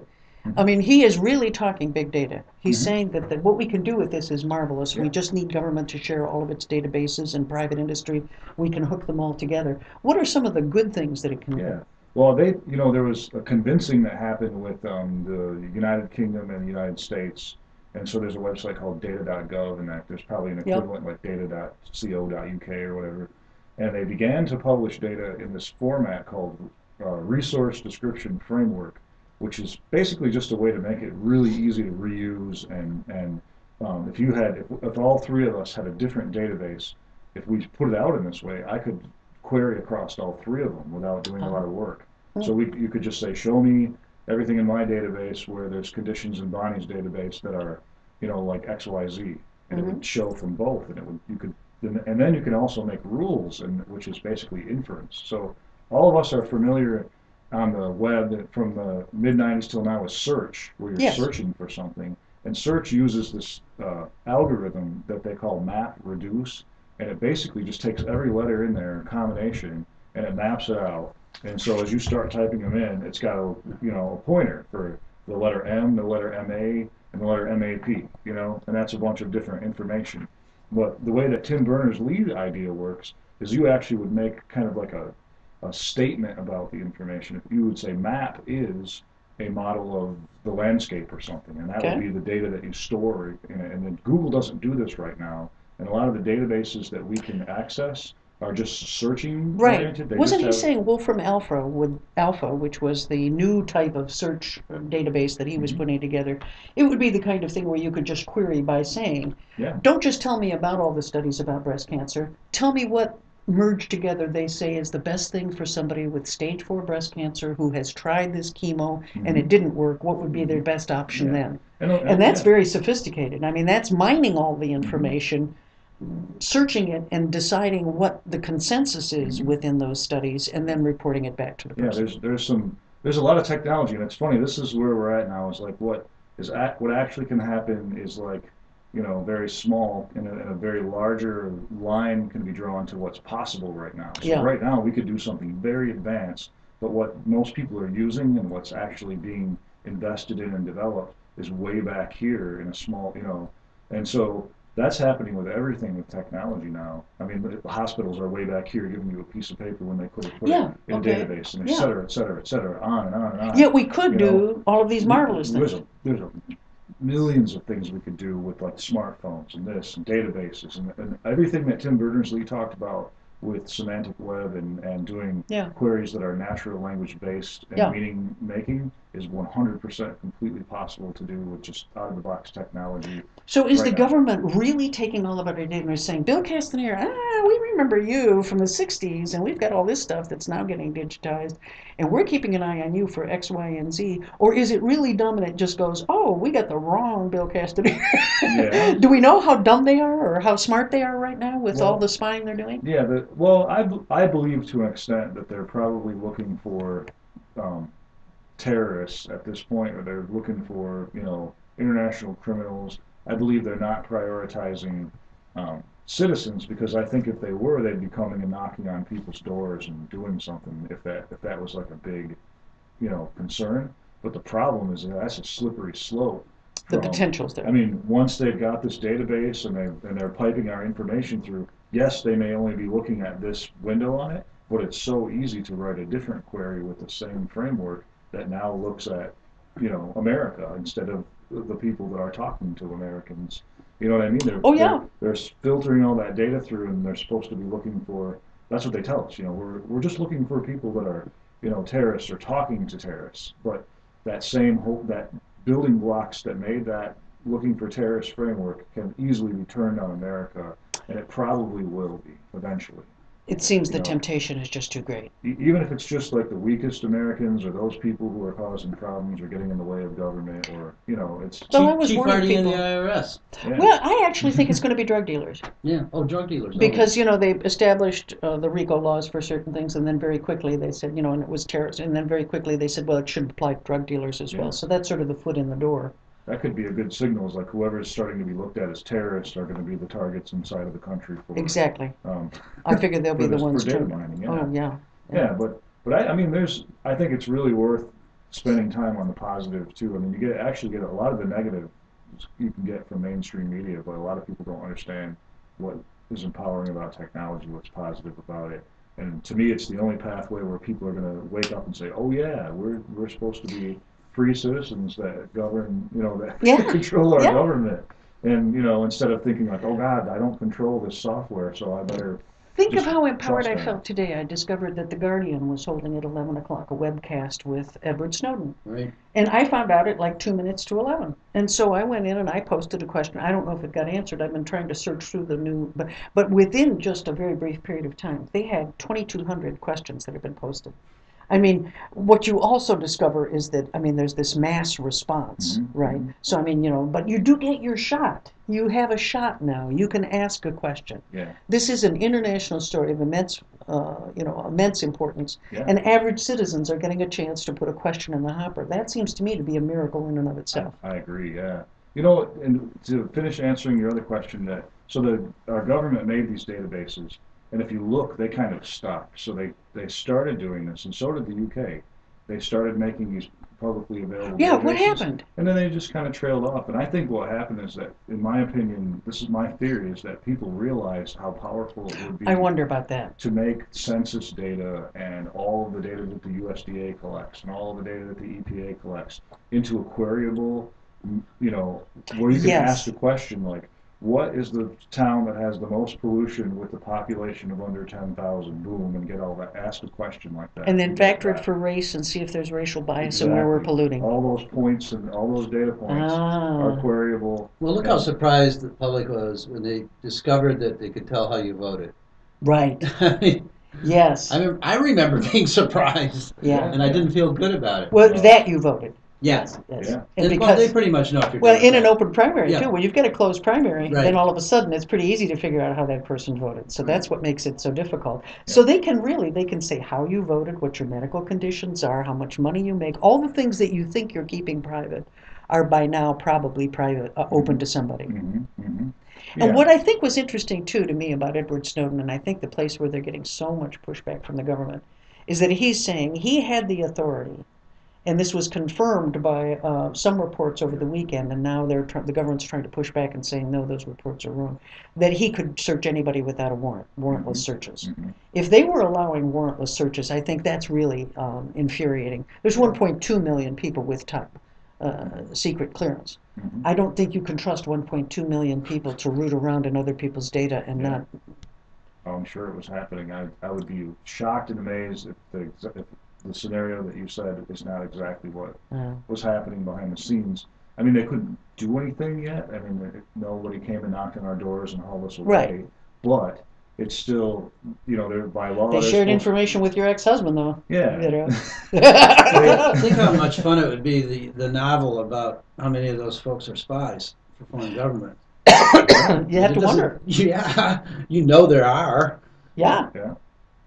S1: I mean, he is really talking big data. He's
S3: Mhm.
S1: saying that, that what we can do with this is marvelous. We just need government to share all of its databases and private industry. We can hook them all together. What are some of the good things that it can do?
S3: Well, they, you know, there was a convincing that happened with um, the United Kingdom and the United States. And so there's a website called data.gov, and that there's probably an
S1: Yep.
S3: equivalent like data.co.uk or whatever. And they began to publish data in this format called uh, Resource Description Framework, which is basically just a way to make it really easy to reuse. And, and um, if you had, if, if all three of us had a different database, if we put it out in this way, I could query across all three of them without doing a lot of work. So we, you could just say, show me everything in my database where there's conditions in Bonnie's database that are, you know, like X, Y, Z, and it would show from both, and it would, you could, and and then you can also make rules, and which is basically inference. So all of us are familiar on the web from the mid '90s till now with search, where you're
S1: Yes.
S3: searching for something, and search uses this uh, algorithm that they call map reduce, and it basically just takes every letter in there, in combination, and it maps it out. And so as you start typing them in, it's got a you know a pointer for the letter M, the letter MA, and the letter MAP. You know, and that's a bunch of different information. But the way that Tim Berners-Lee idea works is you actually would make kind of like a a statement about the information. If you would say map is a model of the landscape or something, and that
S1: Okay.
S3: would be the data that you store in it. And then Google doesn't do this right now, and a lot of the databases that we can access are just searching
S1: Right.
S3: oriented. They
S1: Wasn't he
S3: have-
S1: saying Wolfram Alpha would Alpha, which was the new type of search uh, database that he was
S3: Mhm.
S1: putting together, it would be the kind of thing where you could just query by saying,
S3: Yeah.
S1: "Don't just tell me about all the studies about breast cancer. Tell me what merged together they say is the best thing for somebody with stage four breast cancer who has tried this chemo and it didn't work. What would be their best option
S3: Mm-hmm. Yeah.
S1: then?"
S3: And,
S1: And that's
S3: yeah.
S1: very sophisticated. I mean, that's mining all
S3: Mm-hmm.
S1: the information, searching it, and deciding what the consensus is within those studies, and then reporting it back to the
S3: Mm-hmm. Yeah, there's there's some there's a lot of technology, and it's funny. This is where we're at now. Is like what is act, what actually can happen is like you know very small, and a, and a very larger line can be drawn to what's possible right now. So
S1: Yeah.
S3: right now we could do something very advanced, but what most people are using and what's actually being invested in and developed is way back here in a small, you know, and so that's happening with everything with technology now. I mean, the, hospitals are way back here giving you a piece of paper when they put it, put
S1: Yeah,
S3: it in
S1: okay.
S3: a database, and et
S1: Yeah.
S3: cetera, et cetera, et cetera, on and on and on.
S1: Yet we could
S3: you
S1: do
S3: know,
S1: all of these marvelous
S3: there's
S1: things.
S3: A, there's a millions of things we could do with like smartphones and this and databases and, and everything that Tim Berners-Lee talked about with semantic web and, and doing
S1: Yeah.
S3: queries that are natural language based and meaning making is 100% completely possible to do with just out of the box technology.
S1: So is the
S3: now.
S1: government really taking all of our data and saying, Bill Castanier, ah, we remember you from the 60s and we've got all this stuff that's now getting digitized and we're keeping an eye on you for X, Y, and Z? Or is it really dumb and it just goes, oh, we got the wrong Bill Castanier?
S3: Yeah. [LAUGHS]
S1: Do we know how dumb they are or how smart they are right now with all the spying they're doing?
S3: Yeah, the, well, I, I believe to an extent that they're probably looking for um, terrorists at this point, or they're looking for, you know, international criminals. I believe they're not prioritizing um, citizens because I think if they were, they'd be coming and knocking on people's doors and doing something if that if that was like a big, you know, concern. But the problem is that that's a slippery slope.
S1: The
S3: from-
S1: potential's there.
S3: I mean, once they've got this database and they and they're piping our information through, yes, they may only be looking at this window on it, but it's so easy to write a different query with the same framework that now looks at, you know, America instead of the people that are talking to Americans. You know what I mean? They're,
S1: Oh, yeah.
S3: They're, they're filtering all that data through, and they're supposed to be looking for. That's what they tell us. You know, we're we're just looking for people that are, you know, terrorists or talking to terrorists. But that same hope, that building blocks that made that looking for terrorist framework can easily be turned on America, and it probably will be eventually.
S1: It seems the
S3: know.
S1: temptation is just too great.
S3: Even if it's just like the weakest Americans or those people who are causing problems or getting in the way of government or, you know, it's,
S1: Well, I was
S2: Tea
S1: warning
S2: Party and the IRS.
S3: yeah.
S1: Well, I actually think it's [LAUGHS] going to be drug dealers.
S2: Yeah. Oh, drug dealers.
S1: Because, you know, they established uh, the RICO laws for certain things, and then very quickly they said, you know, and it was terrorist, and then very quickly they said, well, it should apply to drug dealers as
S3: Yeah.
S1: well. So that's sort of the foot in the door.
S3: That could be a good signal, is like whoever's starting to be looked at as terrorists are gonna be the targets inside of the country for.
S1: Exactly.
S3: um,
S1: I figure they'll be the
S3: this-
S1: ones
S3: For data mining, yeah.
S1: Oh, yeah.
S3: Yeah, but, but I, I mean, there's, I think it's really worth spending time on the positive too. I mean, you get, actually get a lot of the negative you can get from mainstream media, but a lot of people don't understand what is empowering about technology, what's positive about it. And to me, it's the only pathway where people are gonna wake up and say, oh yeah, we're, we're supposed to be free citizens that govern, you know, that [LAUGHS]
S1: Yeah,
S3: control our
S1: yeah.
S3: government. And, you know, instead of thinking like, oh God, I don't control this software, so I better
S1: Think of how empowered I felt today. I discovered that The Guardian was holding at 11 o'clock a webcast with Edward Snowden.
S2: Right.
S1: And I found out at like two minutes to 11. And so I went in and I posted a question. I don't know if it got answered. I've been trying to search through the new, but, but within just a very brief period of time, they had 2,200 questions that have been posted. I mean, what you also discover is that, I mean, there's this mass response,
S3: Mhm,
S1: right? So, I mean, you know, but you do get your shot. You have a shot now. You can ask a question.
S3: Yeah,
S1: This is an international story of immense, uh, you know, immense importance.
S3: yeah.
S1: And average citizens are getting a chance to put a question in the hopper. That seems to me to be a miracle in and of itself.
S3: I agree, yeah. You know, and to finish answering your other question, that, so the, our government made these databases, and if you look, they kind of stopped. So they, they started doing this, and so did the UK. They started making these publicly available
S1: Yeah, what happened?
S3: And then they just kind of trailed off. And I think what happened is that, in my opinion, this is my theory, is that people realized how powerful it would be
S1: I wonder about that.
S3: to make census data and all of the data that the USDA collects and all of the data that the EPA collects into a queryable, you know, where you can
S1: Yes.
S3: ask a question like, what is the town that has the most pollution with the population of under 10,000? Boom, and get all that. Ask a question like that.
S1: And then factor it for race and see if there's racial bias in where we're polluting.
S3: All those points and all those data points are
S1: Ah,
S3: queryable.
S2: Well, look how surprised the public was when they discovered that they could tell how you voted.
S1: right. [LAUGHS]
S2: I mean,
S1: Yes.
S2: I, mem- I remember being [LAUGHS] surprised,
S1: Yeah.
S2: and I didn't feel good about it.
S1: Well,
S3: Yeah.
S1: that you voted.
S2: Yes.
S1: Yes.
S3: Yeah.
S1: And
S2: And, well, they
S1: because,
S2: pretty much know if you're
S1: well, in an
S2: bad.
S1: open primary
S2: Yeah.
S1: too, when you've got a closed primary,
S2: Right.
S1: then all of a sudden it's pretty easy to figure out how that person voted. So that's what makes it so difficult. So they can really, they can say how you voted, what your medical conditions are, how much money you make, all the things that you think you're keeping private are by now probably private, uh, open to somebody.
S3: hmm hmm
S1: And what I think was interesting too to me about Edward Snowden, and I think the place where they're getting so much pushback from the government, is that he's saying he had the authority, and this was confirmed by uh, some reports over the weekend, and now they're the government's trying to push back and saying no, those reports are wrong, that he could search anybody without a warrant, warrantless searches.
S3: Mhm.
S1: If they were allowing warrantless searches, I think that's really um, infuriating. There's 1.2 million people with top uh, secret clearance.
S3: Mhm.
S1: I don't think you can trust 1.2 million people to root around in other people's data and
S3: Yeah.
S1: not
S3: I'm sure it was happening. I, I would be shocked and amazed if the, if the scenario that you said is not exactly what was happening behind the scenes. I mean, they couldn't do anything yet. I mean, there- nobody came and knocked on our doors and hauled us away.
S1: Right.
S3: But it's still, you know, they're by law.
S1: They shared
S3: supposed-
S1: information with your ex-husband, though.
S3: Yeah.
S1: You know. [LAUGHS]
S2: Think how much fun it would be, the, the novel about how many of those folks are spies for foreign government. [COUGHS]
S1: you have
S2: It
S1: to wonder. [LAUGHS]
S2: Yeah, you know there are.
S1: Yeah.
S3: Yeah.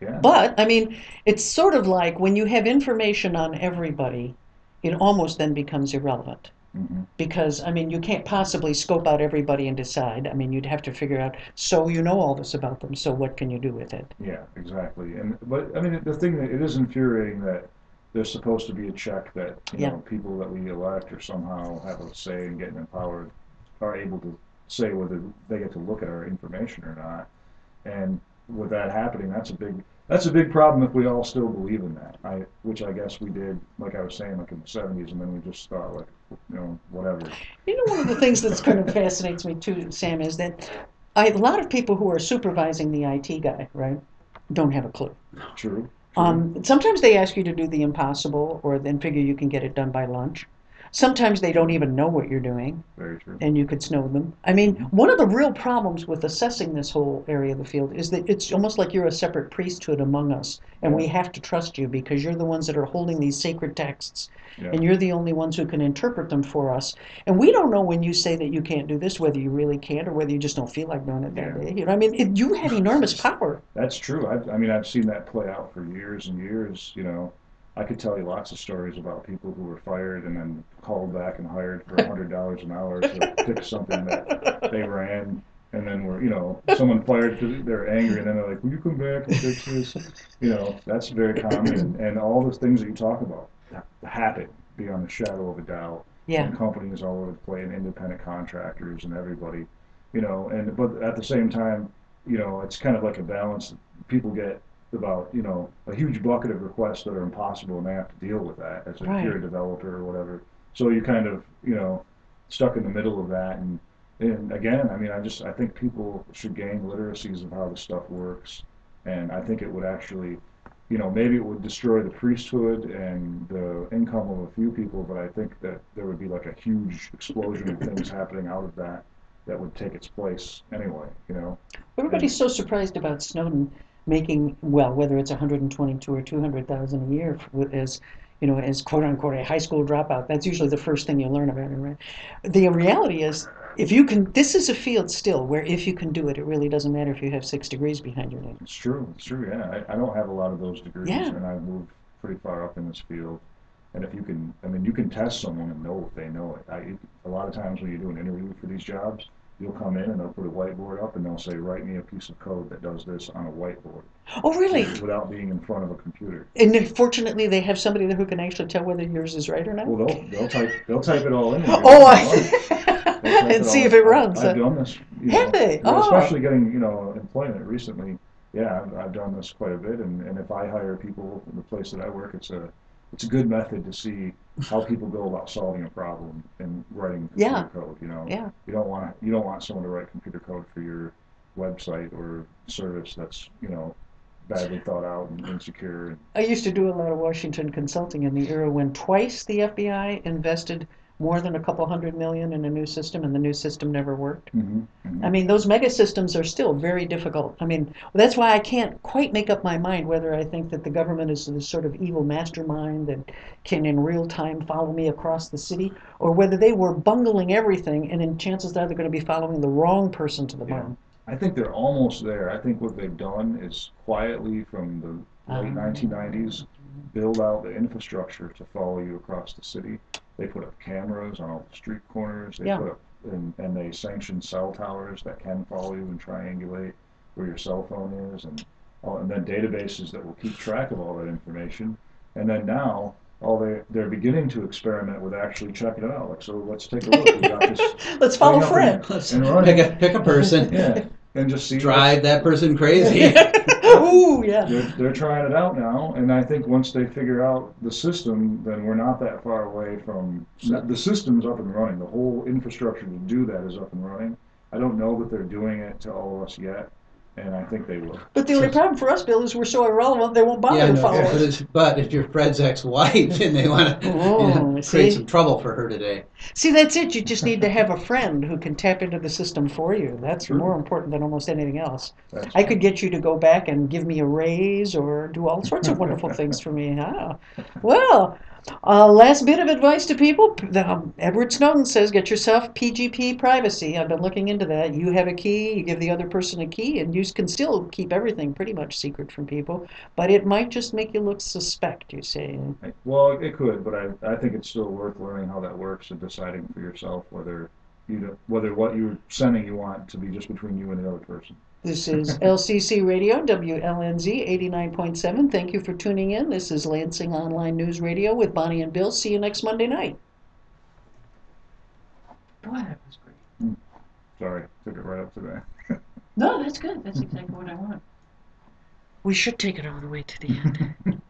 S3: Yeah.
S1: But, I mean, it's sort of like when you have information on everybody, it almost then becomes irrelevant.
S3: hmm
S1: Because, I mean, you can't possibly scope out everybody and decide. I mean, you'd have to figure out, so you know all this about them, so what can you do with it?
S3: Yeah, exactly. And but I mean, the thing that it is infuriating that there's supposed to be a check that you
S1: Yeah.
S3: know people that we elect or somehow have a say in getting empowered are able to say whether they get to look at our information or not. And with that happening, that's a big that's a big problem if we all still believe in that. I which I guess we did, like I was saying, like in the '70s, and then we just thought like, you know, whatever.
S1: You know, one of the things that's kind of fascinates me too, Sam, is that I, a lot of people who are supervising the IT guy, right, don't have a clue.
S3: True. true.
S1: Um, sometimes they ask you to do the impossible, or then figure you can get it done by lunch. Sometimes they don't even know what you're doing,
S3: Very true.
S1: and you could snow them. I mean, one of the real problems with assessing this whole area of the field is that it's almost like you're a separate priesthood among us, and we have to trust you because you're the ones that are holding these sacred texts,
S3: Yeah.
S1: and you're the only ones who can interpret them for us. And we don't know when you say that you can't do this, whether you really can't or whether you just don't feel like doing it that
S3: Yeah.
S1: day. You know, I mean, it, you have [LAUGHS] enormous power.
S3: That's true. I, I mean, I've seen that play out for years and years. You know, I could tell you lots of stories about people who were fired and then called back and hired for a hundred dollars an hour to fix something that they ran, and then were, you know, someone fired because they're angry, and then they're like, "Will you come back and fix this?" You know, that's very common, and, all the things that you talk about ha- happen beyond the shadow of a doubt
S1: Yeah.
S3: and companies all over the place, and independent contractors and everybody, you know, and but at the same time, you know, it's kind of like a balance. People get about you know a huge bucket of requests that are impossible, and they have to deal with that as a
S1: Right.
S3: pure developer or whatever. So you're kind of you know stuck in the middle of that, and and again, I mean, I just I think people should gain literacies of how the stuff works, and I think it would actually you know, maybe it would destroy the priesthood and the income of a few people, but I think that there would be like a huge explosion of things happening out of that that would take its place anyway, you know?
S1: Everybody's so surprised about Snowden making, well, whether it's 122 or 200,000 a year as, you know, as quote unquote a high school dropout. That's usually the first thing you learn about it, right? The reality is, if you can, this is a field still where if you can do it, it really doesn't matter if you have six degrees behind your name.
S3: It's true, it's true, yeah. I, I don't have a lot of those degrees,
S1: Yeah.
S3: and I've moved pretty far up in this field. And if you can, I mean, you can test someone and know if they know it. I, a lot of times when you do an interview for these jobs, you'll come in and they'll put a whiteboard up and they'll say, write me a piece of code that does this on a whiteboard.
S1: Oh, really?
S3: Without being in front of a computer.
S1: And then fortunately, they have somebody there who can actually tell whether yours is right or not.
S3: Well, they'll, they'll type, they'll type it all in.
S1: Oh, I, [LAUGHS] and see if it runs.
S3: I've done this. you
S1: Have they? Oh.
S3: Especially getting, you know, employment recently. Yeah, I've, I've done this quite a bit, and, and if I hire people in the place that I work, it's a, it's a good method to see how people go about solving a problem and writing computer
S1: Yeah.
S3: code, you know?
S1: Yeah.
S3: You don't want, you don't want someone to write computer code for your website or service that's, you know, badly thought out and insecure
S1: I used to do a lot of Washington consulting in the era when twice the FBI invested more than a couple hundred million in a new system and the new system never worked.
S3: Mhm, mhm.
S1: I mean, those mega systems are still very difficult. I mean, that's why I can't quite make up my mind whether I think that the government is this sort of evil mastermind that can in real time follow me across the city, or whether they were bungling everything and in chances are they're going to be following the wrong person to the
S3: Yeah.
S1: bomb.
S3: I think they're almost there. I think what they've done is quietly from the late
S1: Um.
S3: 1990s build out the infrastructure to follow you across the city. They put up cameras on all the street corners. They
S1: Yeah.
S3: put up and, and they sanction cell towers that can follow you and triangulate where your cell phone is and all, and then databases that will keep track of all that information. And then now all they they're beginning to experiment with actually checking it out. Like so, let's take a look. We got this [LAUGHS]
S1: Let's follow
S3: Hang up
S1: Fred.
S2: Let's
S3: And run.
S2: pick a, pick a person,
S3: yeah, and just see
S2: drive that person crazy. [LAUGHS]
S1: Ooh, yeah.
S3: they're, they're trying it out now, and I think once they figure out the system, then we're not that far away from the system's up and running. The whole infrastructure to do that is up and running. I don't know that they're doing it to all of us yet, and I think they will.
S1: But the only problem for us, Bill, is we're so irrelevant, they won't bother
S2: Yeah,
S1: to
S2: no,
S1: follow
S2: but,
S1: us.
S2: it's, but if you're Fred's ex-wife and they want to
S1: Oh,
S2: create some trouble for her today,
S1: See, that's it. You just need to have a friend who can tap into the system for you. That's
S3: Sure.
S1: more important than almost anything else.
S3: That's
S1: I could get you to go back and give me a raise or do all sorts of [LAUGHS] wonderful things for me. Ah, well, uh, last bit of advice to people. Um, Edward Snowden says get yourself PGP privacy. I've been looking into that. You have a key, you give the other person a key, and you can still keep everything pretty much secret from people. But it might just make you look suspect, you see.
S3: Well, it could, but I, I think it's still worth learning how that works and deciding for yourself whether you do, whether what you're sending you want to be just between you and the other person.
S1: This is LCC Radio, WLNZ 89.7. Thank you for tuning in. This is Lansing Online News Radio with Bonnie and Bill. See you next Monday night.
S4: Boy, that was great. Hmm.
S3: Sorry, took it right up to that. [LAUGHS]
S4: No, that's good. That's exactly what I want.
S1: We should take it all the way to the end. [LAUGHS]